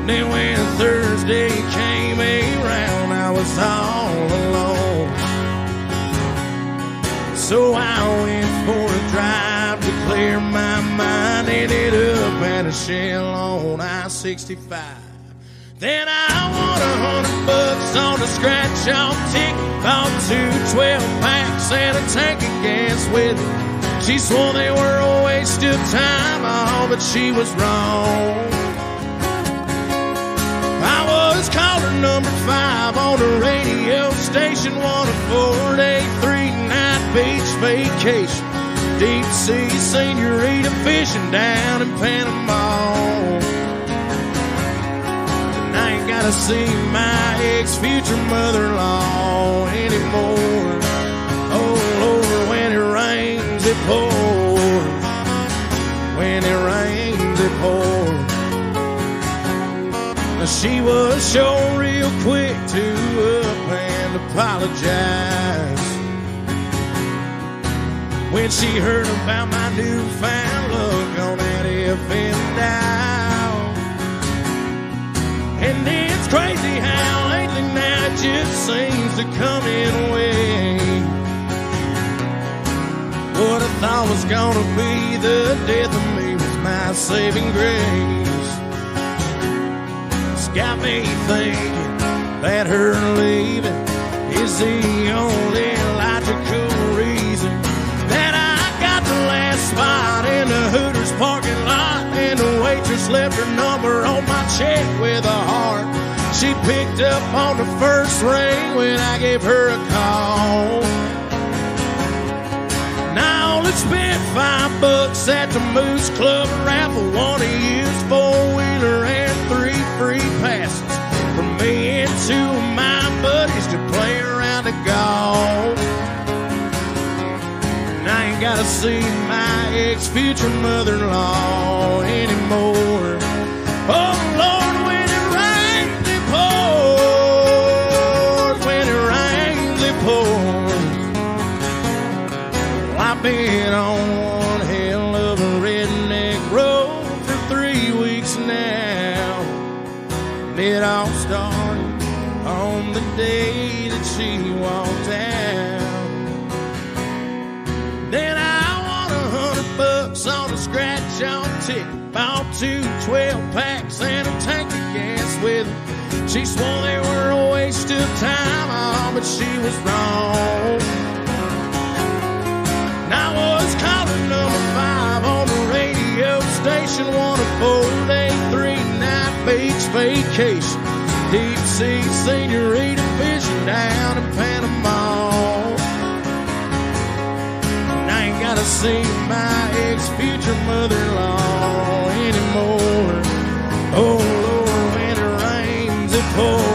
Speaker 9: Then when Thursday came around, I was all alone. So I went for a drive shell on I-65. Then I won a hundred bucks on a scratch off ticket. Bought two 12 packs and a tank of gas with it. She swore they were a waste of time, oh, but she was wrong. I was caller number five on the radio station, one of four day, three night beach vacation. Deep sea senorita fishing down in Panama. And I ain't gotta see my ex future mother in law anymore. Oh Lord, when it rains, it pours. When it rains, it pours. Now she was sure real quick to up and apologize. When she heard about my newfound look on that FM dial. And it's crazy how lately now it just seems to come in waves. What I thought was gonna be the death of me was my saving grace. It's got me thinking that her leaving is the only in the Hooters parking lot and the waitress left her number on my check with a heart. She picked up on the first ring when I gave her a call. Now let's spend five bucks at the Moose Club raffle. One a used four wheeler and three free passes for me and two of my buddies to play around the golf. I ain't gotta see my ex future mother in law anymore. Oh Lord, when it rains, it pours. When it rains, it pours. Well, I've been on two 12 packs and a tank of gas with it. She swore they were a waste of time, oh, but she was wrong. And I was calling number five on the a four day, three night beach vacation. Deep sea senorita fishing down in Panama. Gotta see my ex future mother in law anymore. Oh Lord, when it rains, it pours.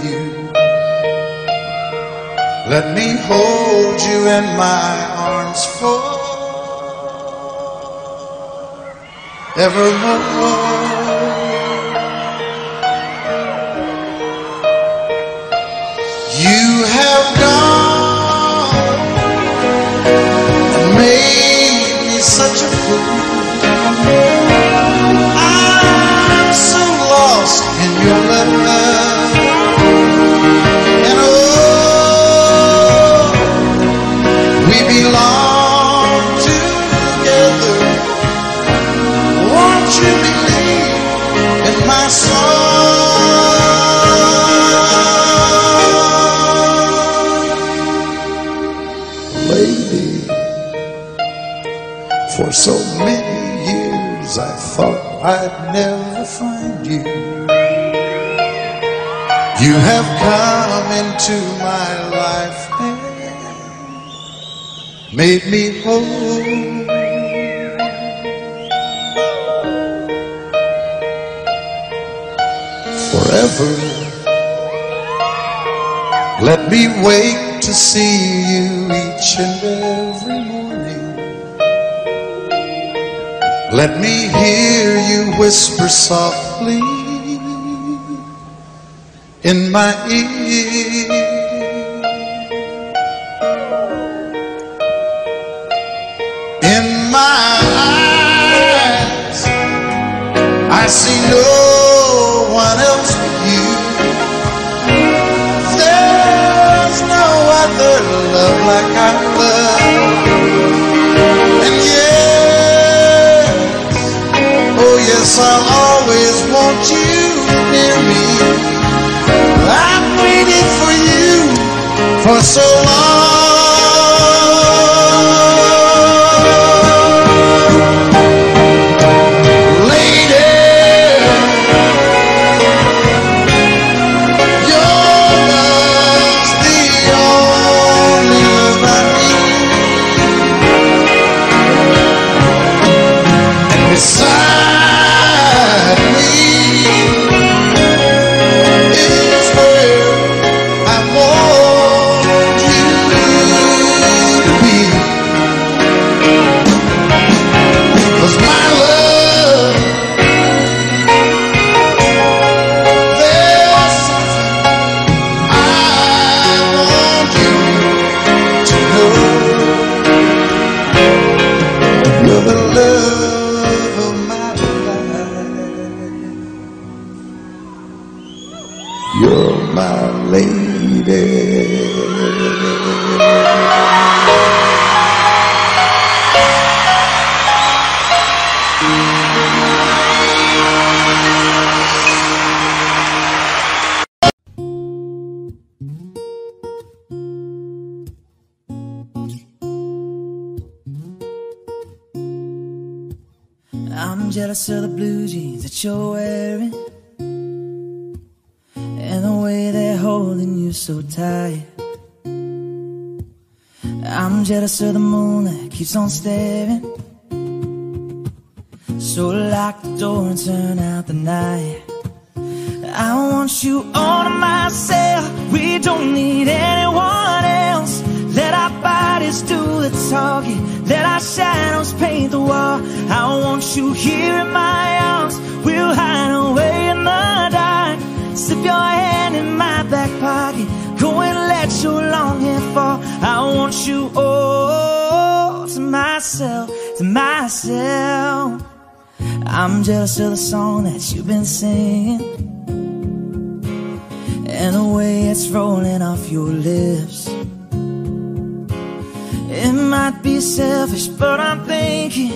Speaker 4: Let me hold you in my arms forevermore. You have made me whole. Forever, let me wake to see you each and every morning. Let me hear you whisper softly in my ear. See no one else but you. There's no other love like I love. And yes, oh yes, I'll always want you near me. I've waited for you for so long.
Speaker 12: Jealous of the blue jeans that you're wearing and the way they're holding you so tight. I'm jealous of the moon that keeps on staring. So lock the door and turn out the night. I want you all to myself. We don't need anyone else. Let our bodies do it
Speaker 6: talking. Let our shadows paint the wall. I want you here in my arms. We'll hide away in the dark. Slip your hand in my back pocket. Go and let your long hair fall. I want you all to myself, to myself. I'm jealous of the song that you've been singing and the way it's rolling off your lips. It might be selfish, but I'm thinking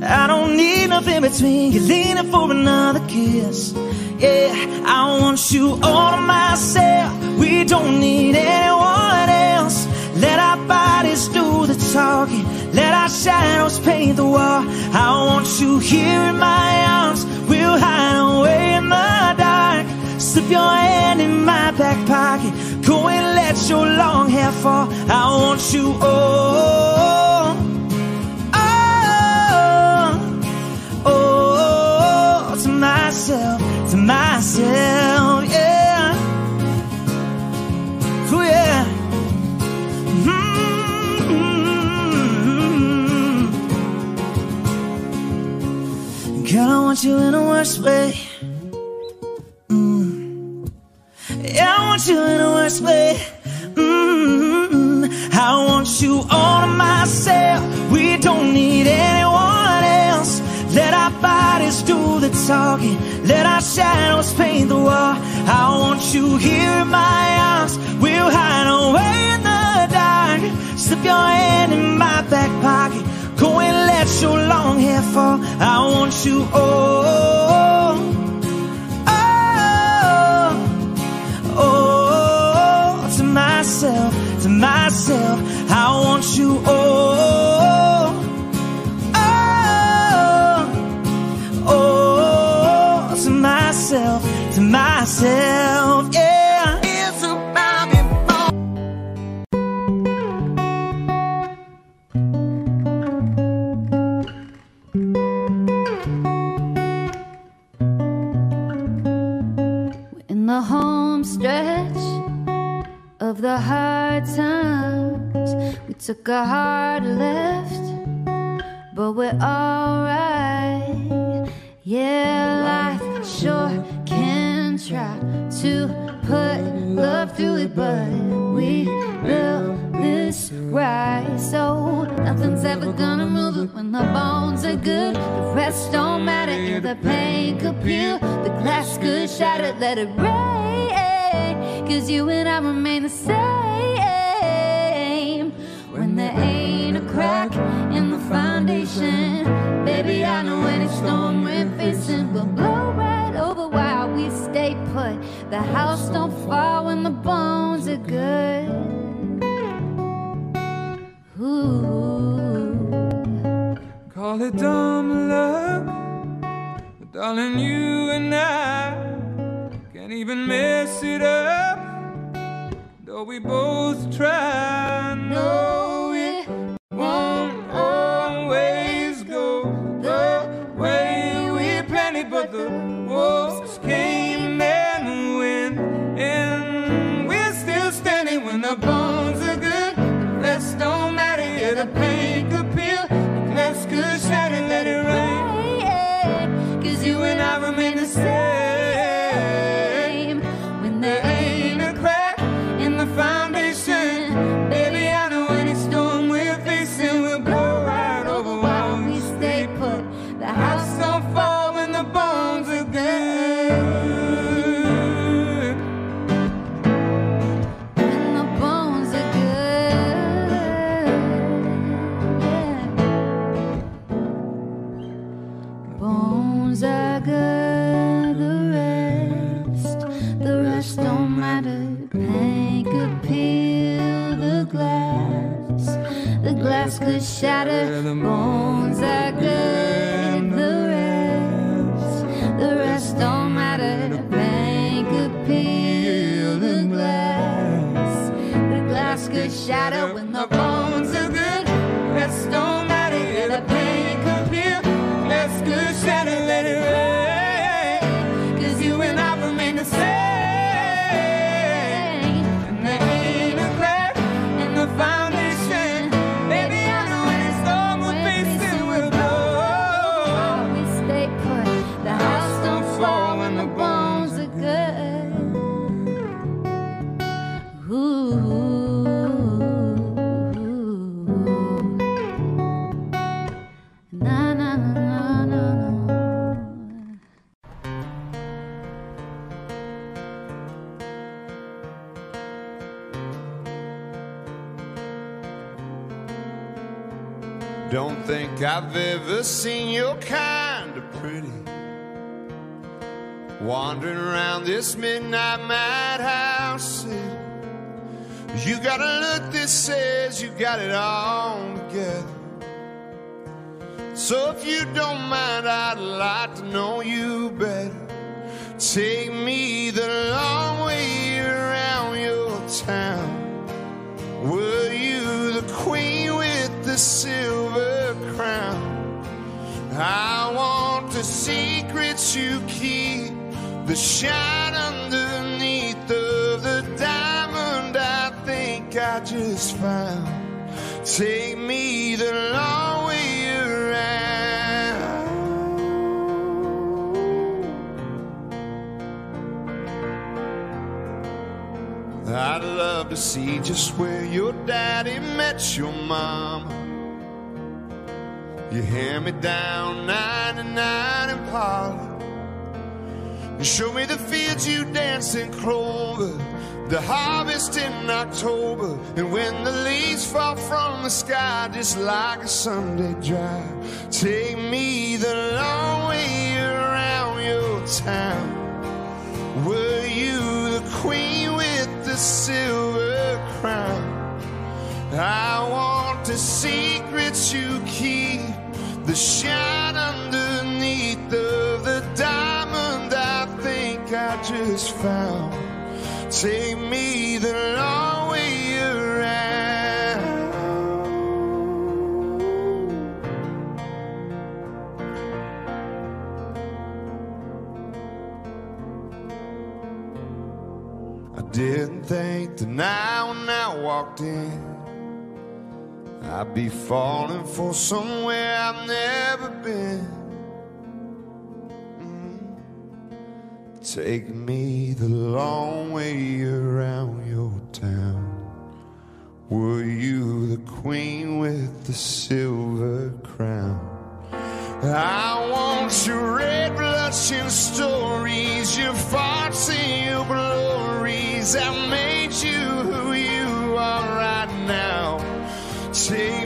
Speaker 6: I don't need nothing between you leaning for another kiss. Yeah, I want you all to myself. We don't need anyone else. Let our bodies do the talking. Let our shadows paint the wall. I want you here in my arms. We'll hide away in the dark. Slip your hand in my back pocket. Go and let your long hair fall. I want you all. Oh, oh, to myself, to myself, yeah. Oh, yeah. Mm-hmm. Girl, I want you in a worst way. Yeah, I want you in the worst way. Mm-hmm. I want you all to myself. We don't need anyone else. Let our bodies do the talking. Let our shadows paint the wall. I want you here in my arms. We'll hide away in the dark. Slip your hand in my back pocket. Go and let your long hair fall. I want you all. Myself, to myself. I want you all. Oh, oh, to myself, to myself, yeah.
Speaker 5: In the home stretch the hard times. We took a hard left, but we're alright. Yeah, life sure can try to put love through it, but we built this right. So nothing's ever gonna move it when the bones are good. The rest don't matter, and the pain could peel. The glass could shatter, let it rain. Cause you and I remain the same. When there ain't a crack in the foundation, baby, I know any storm we're facing will blow right over while we stay put. The house don't fall when the bones are good. Ooh.
Speaker 13: Call it dumb luck, but darling, you and I can't even mess it up. Though we both try,
Speaker 14: I've ever seen your kind of pretty. Wandering around this midnight madhouse. You got a look that says you got it all together. So if you don't mind, I'd like to know you better. Take me the long way around your town. Were you the queen with the silver crown? I want the secrets you keep, the shine underneath of the diamond I think I just found. Take me the long way around. I'd love to see just where your daddy met your mama. You hand me down 99 Impala. You show me the fields you dance in clover, the harvest in October, and when the leaves fall from the sky just like a Sunday drive. Take me the long way around your town. Were you the queen with the silver crown? I want the secrets you keep, the shine underneath of the diamond I think I just found. Take me the long way around. I didn't think that now when I walked in, I'd be falling for somewhere I've never been. Mm. Take me the long way around your town. Were you the queen with the silver crown? I want your red blushing stories, your farts and your glories that made Take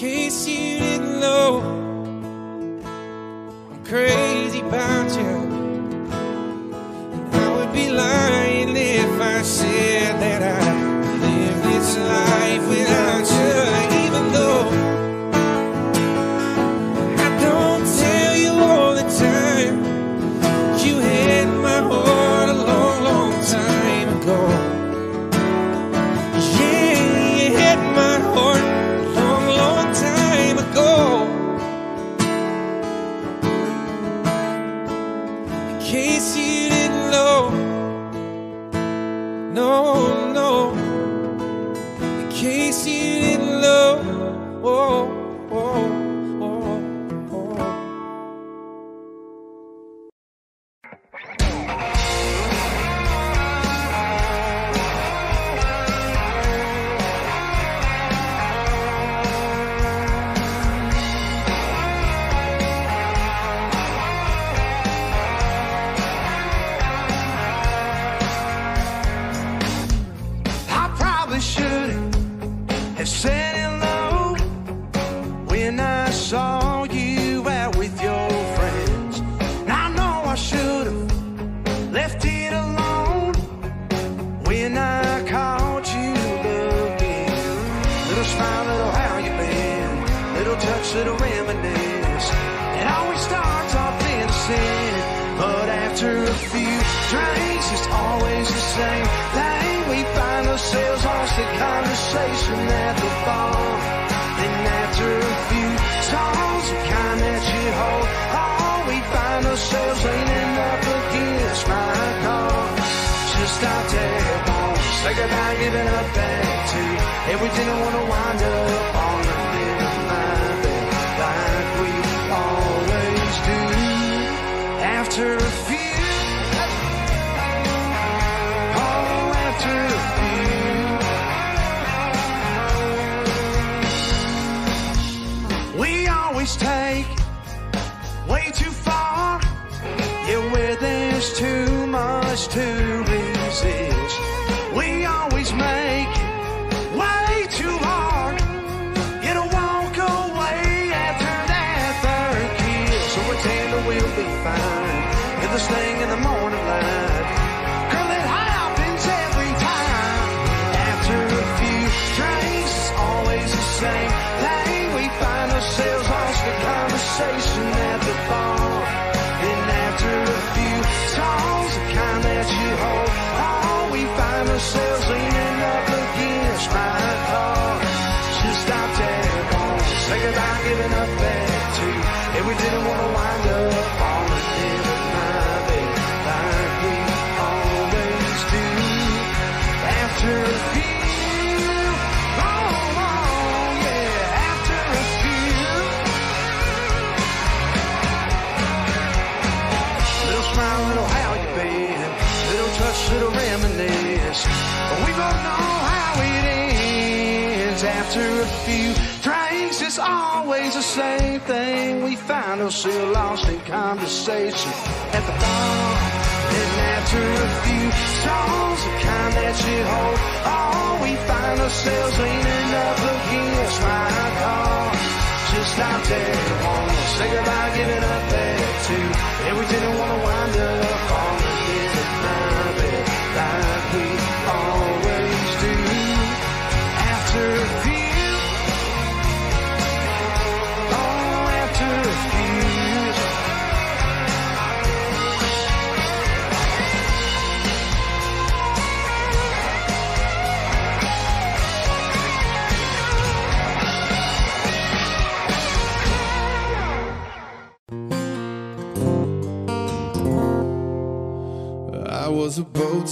Speaker 15: case you didn't know, I'm crazy
Speaker 7: about you.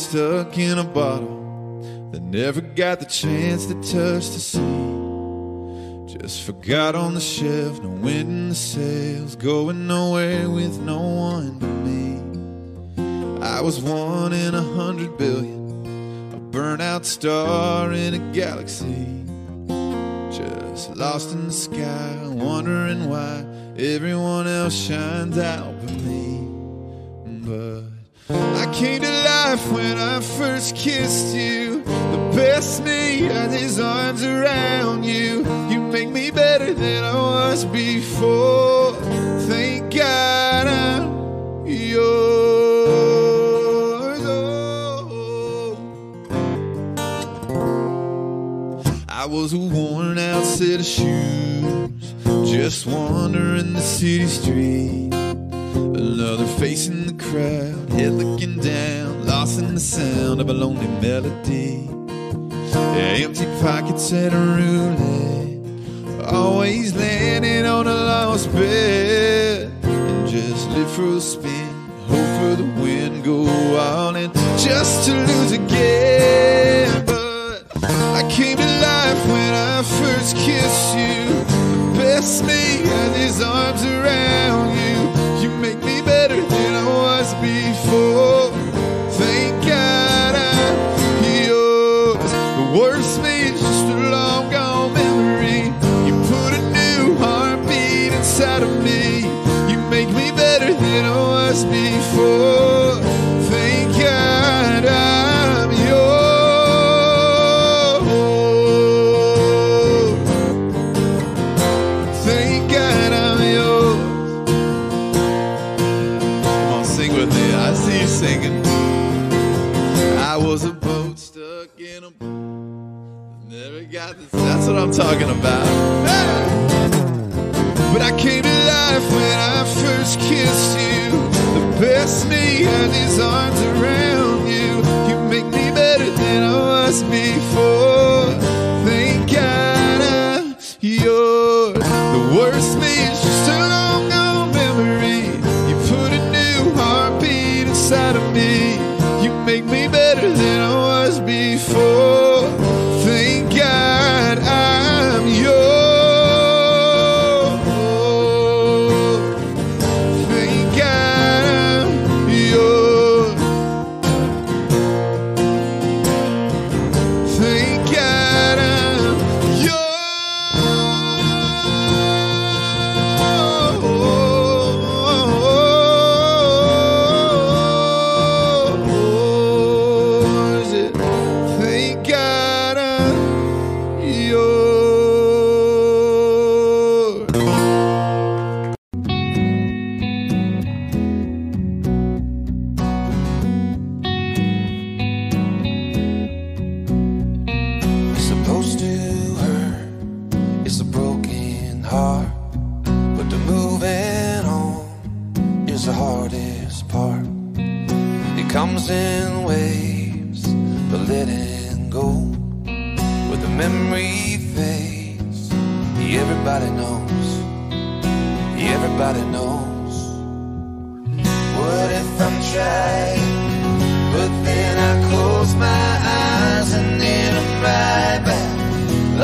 Speaker 2: Stuck in a bottle that never got the chance to touch the sea. Just forgot on the shelf, no wind in the sails, going nowhere with no one but me. I was one in a hundred billion, a burnout star in a galaxy. Just lost in the sky, wondering why everyone else shines out but me. But I came to life when I first kissed you. The best me had his arms around you. You make me better than I was before. Thank God I'm yours. Oh. I was a worn out set of shoes, just wandering the city street. Another face in the crowd, head looking down, lost in the sound of a lonely melody. Empty pockets and a roulette, always landing on a lost bet. And just live for the spin, hope for the wind, go all and just to lose again. But I came to life when I first kissed you. The best me had his arms around. You before. Talking about. But I came to life when I first kissed you. The best me had his arms around you. You make me better than I was before.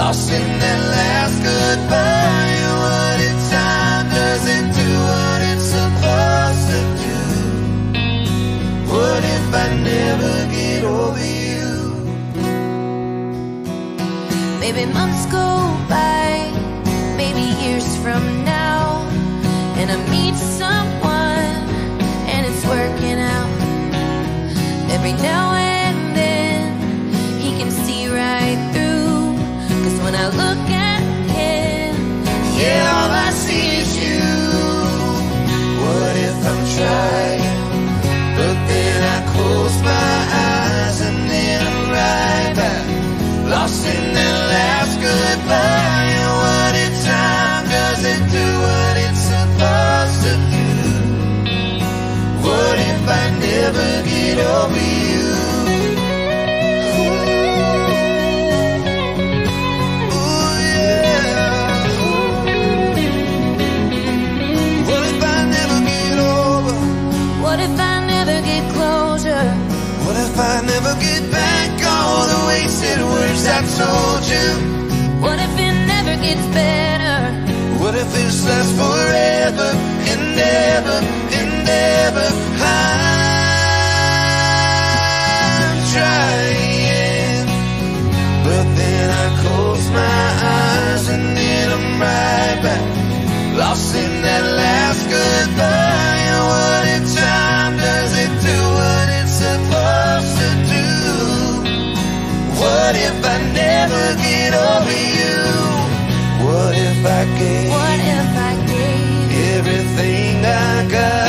Speaker 6: Lost in that last goodbye. What if time doesn't do what it's supposed to do? What if I never get over you?
Speaker 5: Maybe months go by, maybe years from now, and I meet someone and it's working out. Every now and I look at him,
Speaker 6: Yeah, all I see is you. What if I'm trying, but then I close my eyes and then I'm right back, lost in that last goodbye. And what if time doesn't do what it's supposed to do? What if I never get over you? things I told you?
Speaker 5: What if it never gets better?
Speaker 6: What if this lasts forever and ever and ever? over you. What if I gave?
Speaker 5: What if I gave
Speaker 6: everything I got?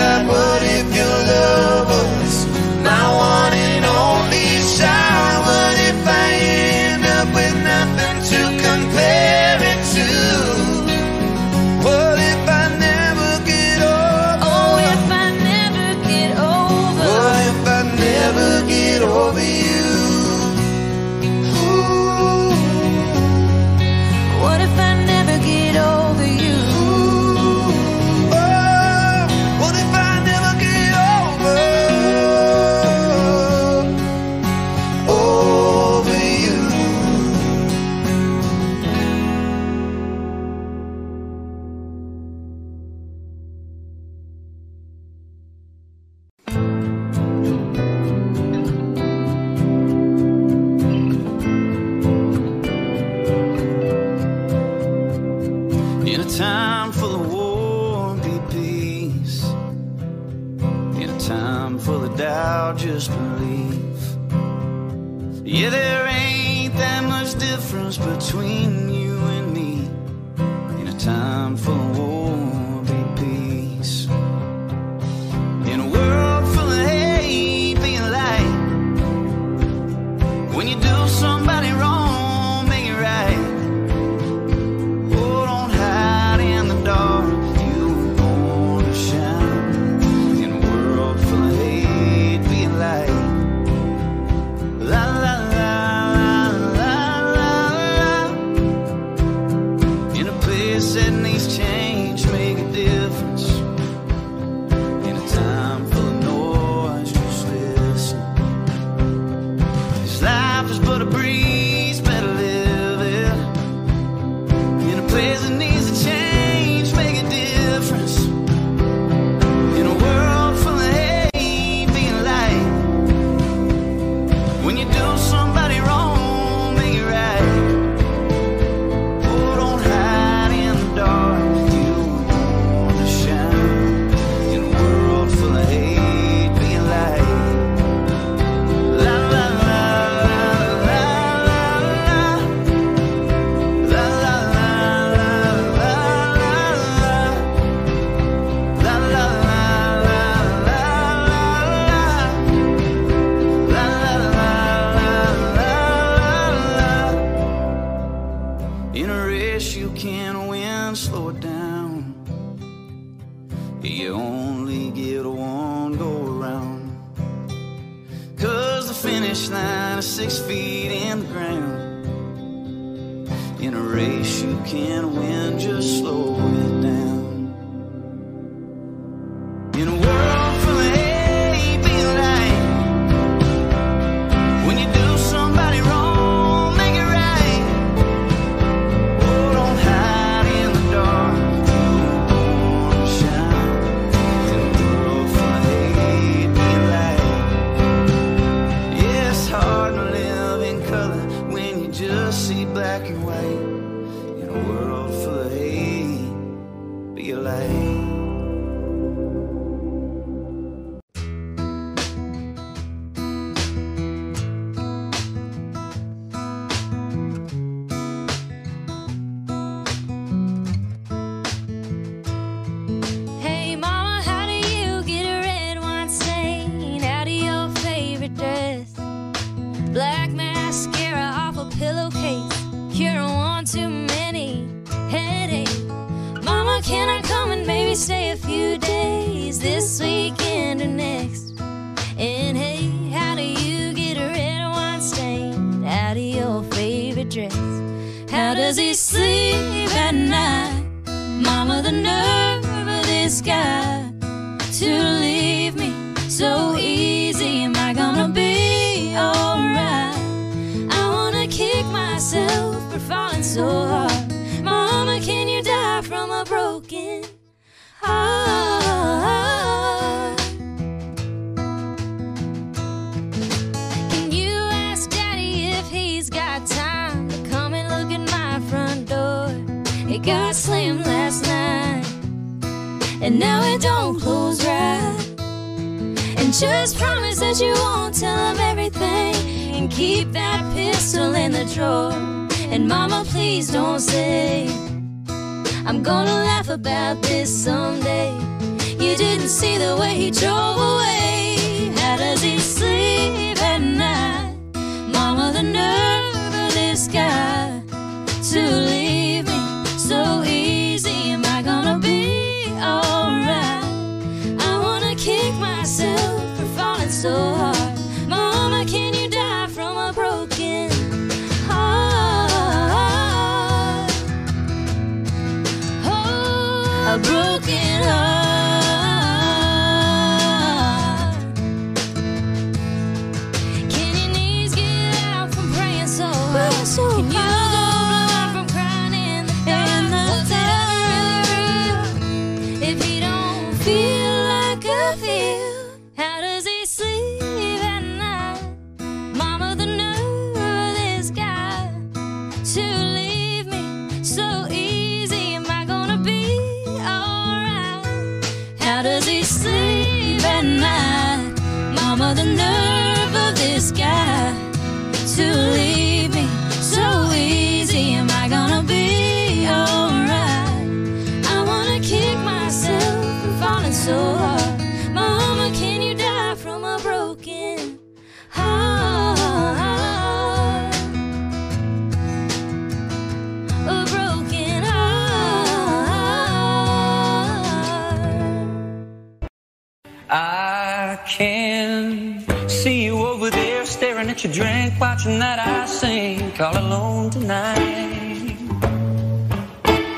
Speaker 16: Can
Speaker 17: see you
Speaker 3: over there staring at your drink, watching that I sink all alone tonight.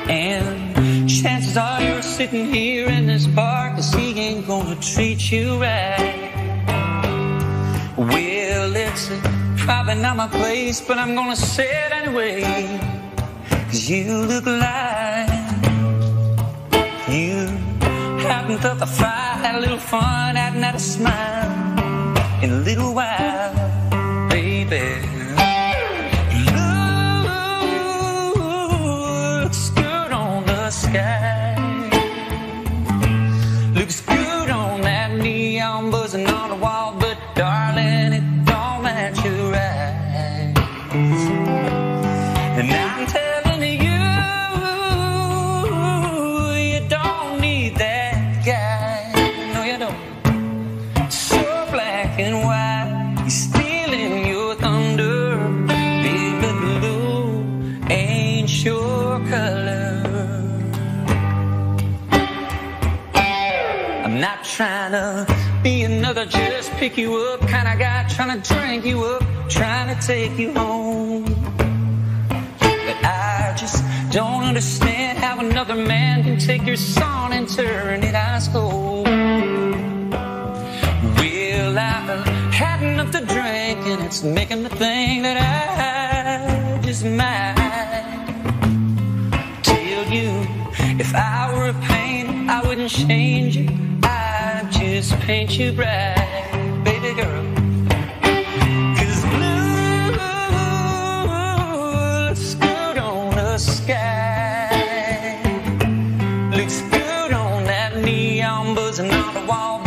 Speaker 3: And chances are you're sitting here in this bar, cause he ain't gonna treat you right. Well, it's probably not my place, but I'm gonna say it anyway. Cause you look like haven't up a fight, had a little fun, hadn't had a smile in a little while, baby. Looks good on the sky. Pick you up kind of guy, trying to drink you up, trying to take you home. But I just don't understand how another man can take your song and turn it ice cold. Well, I've had enough to drink, and it's making me think that I just might tell you if I were a painter, I wouldn't change you. I'd just paint you bright, baby girl. 'Cause blue looks good on the sky. Looks good on that neon buzzing on the wall,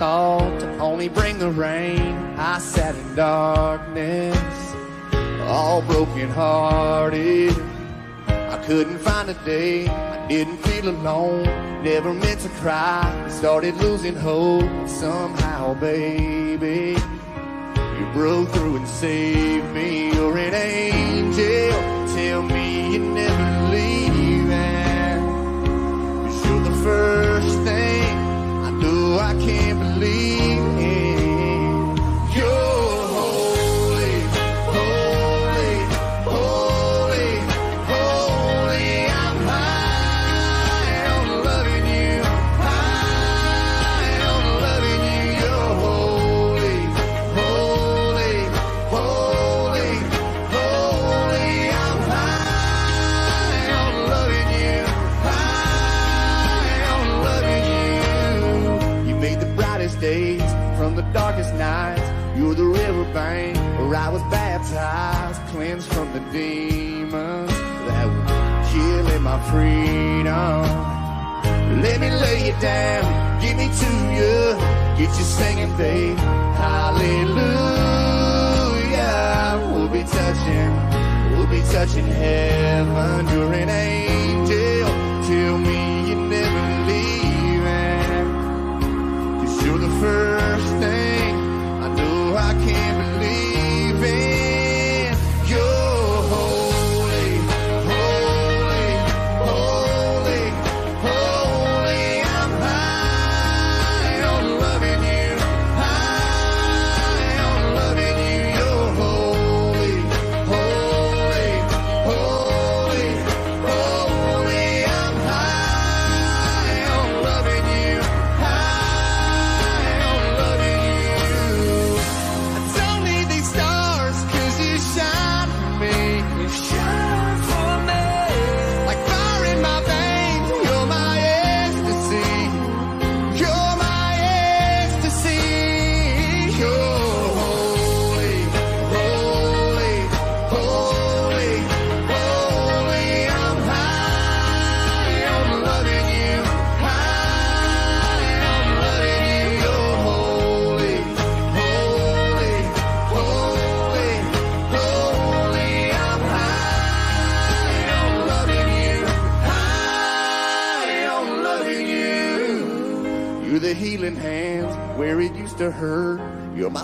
Speaker 14: thought to only bring the rain. I sat in darkness, all broken hearted. I couldn't find a day, I didn't feel alone. Never meant to cry, started losing hope. Somehow, baby, you broke through and saved me. You're an angel, tell me you never leave. And you're the first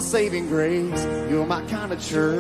Speaker 14: saving grace. You're my kind of church.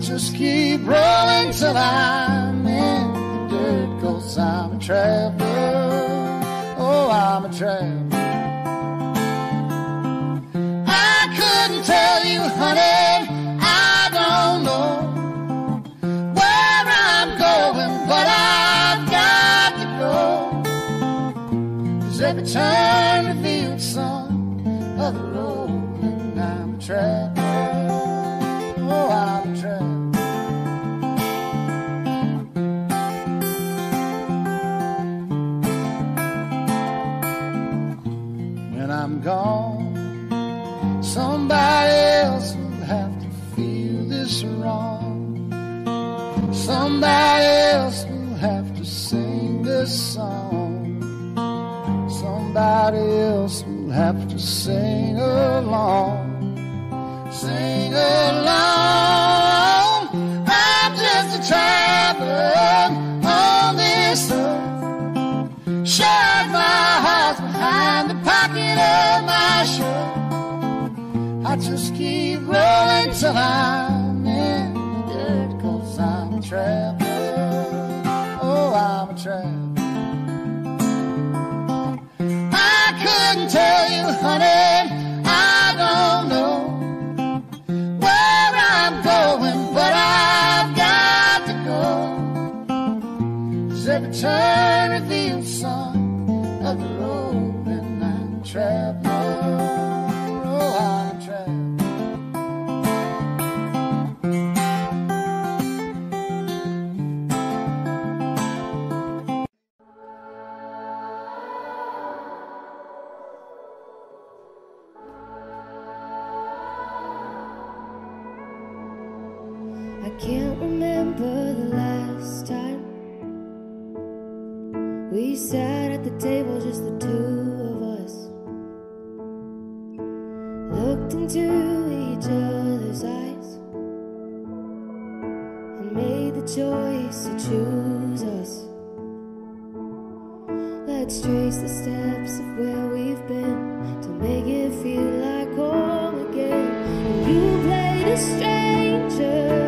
Speaker 2: just keep rolling till I'm in the dirt, cause I'm a traveler. Oh, I'm a traveler. I couldn't tell you, honey, I don't know where I'm going, but I've got to go. Cause every turn reveals some
Speaker 14: other road, and I'm a traveler. Gone, somebody else will have to feel this wrong. Somebody else will have to sing this song. Somebody else will have to sing along. Sing along. I'm just a traveler on this earth. I just keep rolling till I'm in the dirt, cause I'm a traveler. Oh, I'm a traveler. I couldn't tell you, honey, I don't know where I'm going, but I've got to go. Cause every turn reveals some of road, and I'm a
Speaker 17: table, just the two of us. Looked into each other's eyes and made the choice to choose us. Let's trace the steps of where we've been to make it feel like home again. You play the stranger,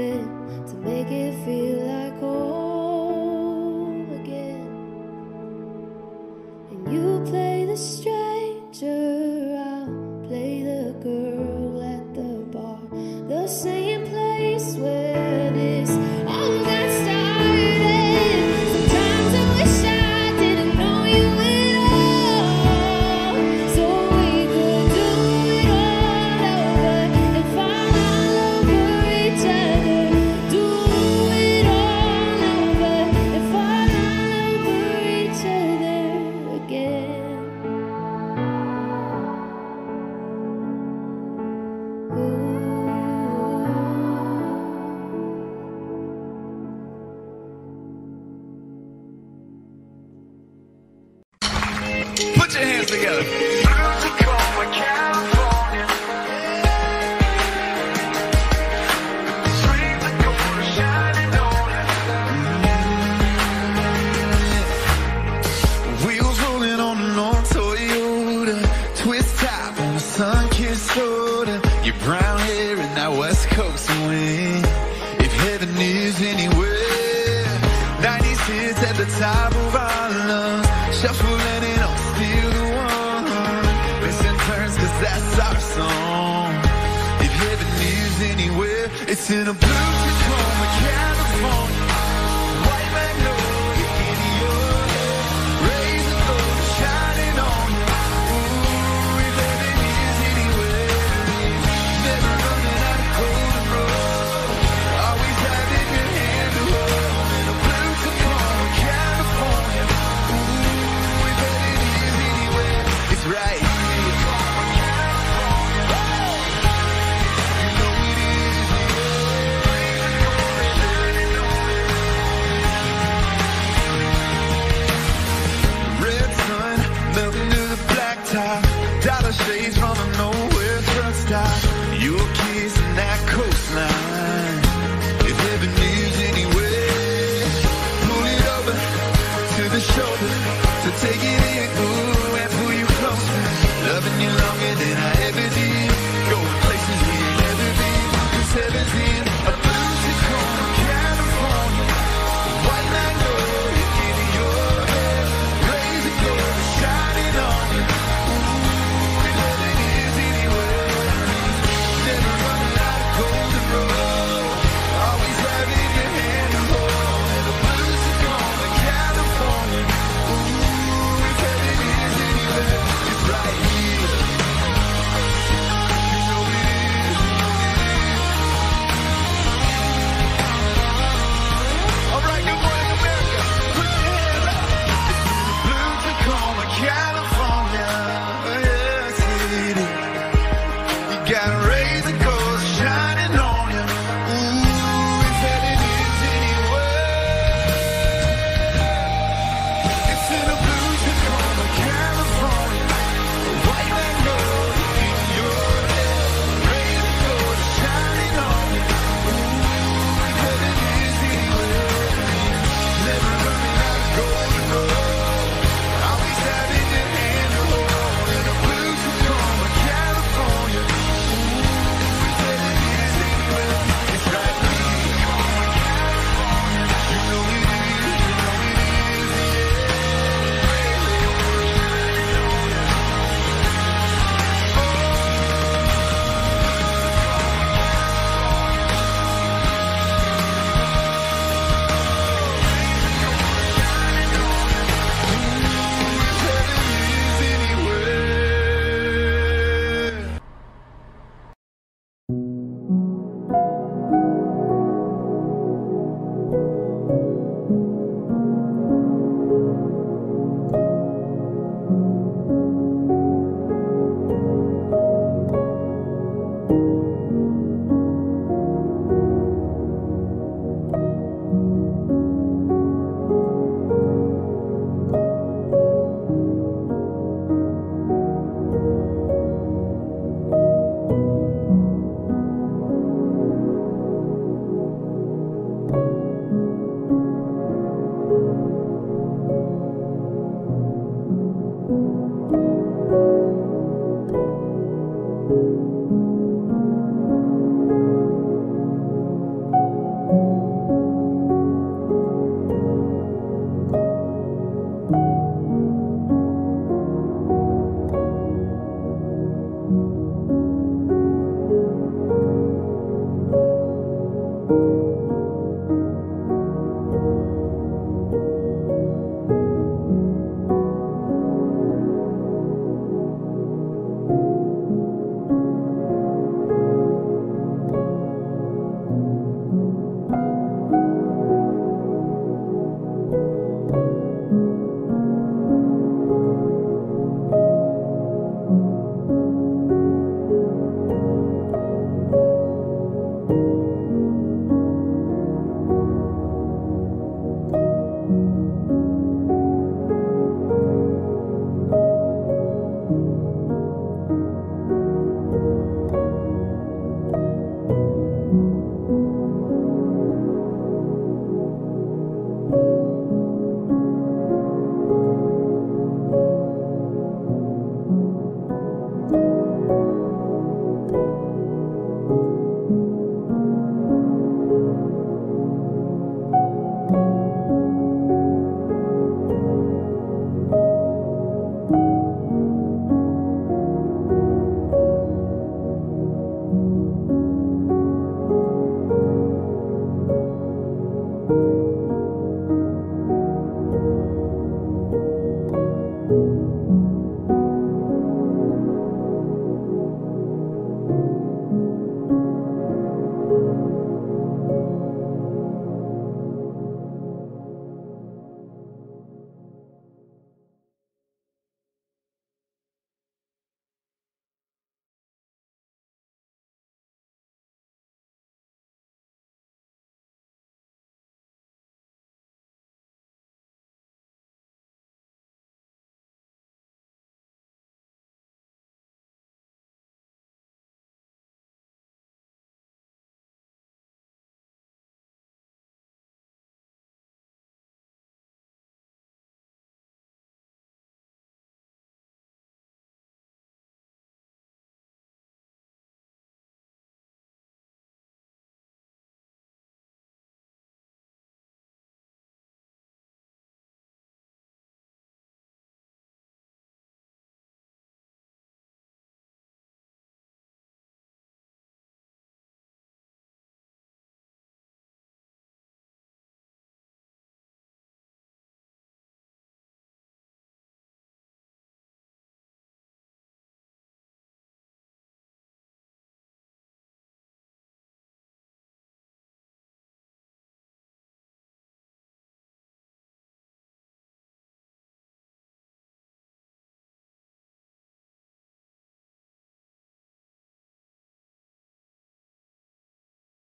Speaker 17: where to make it feel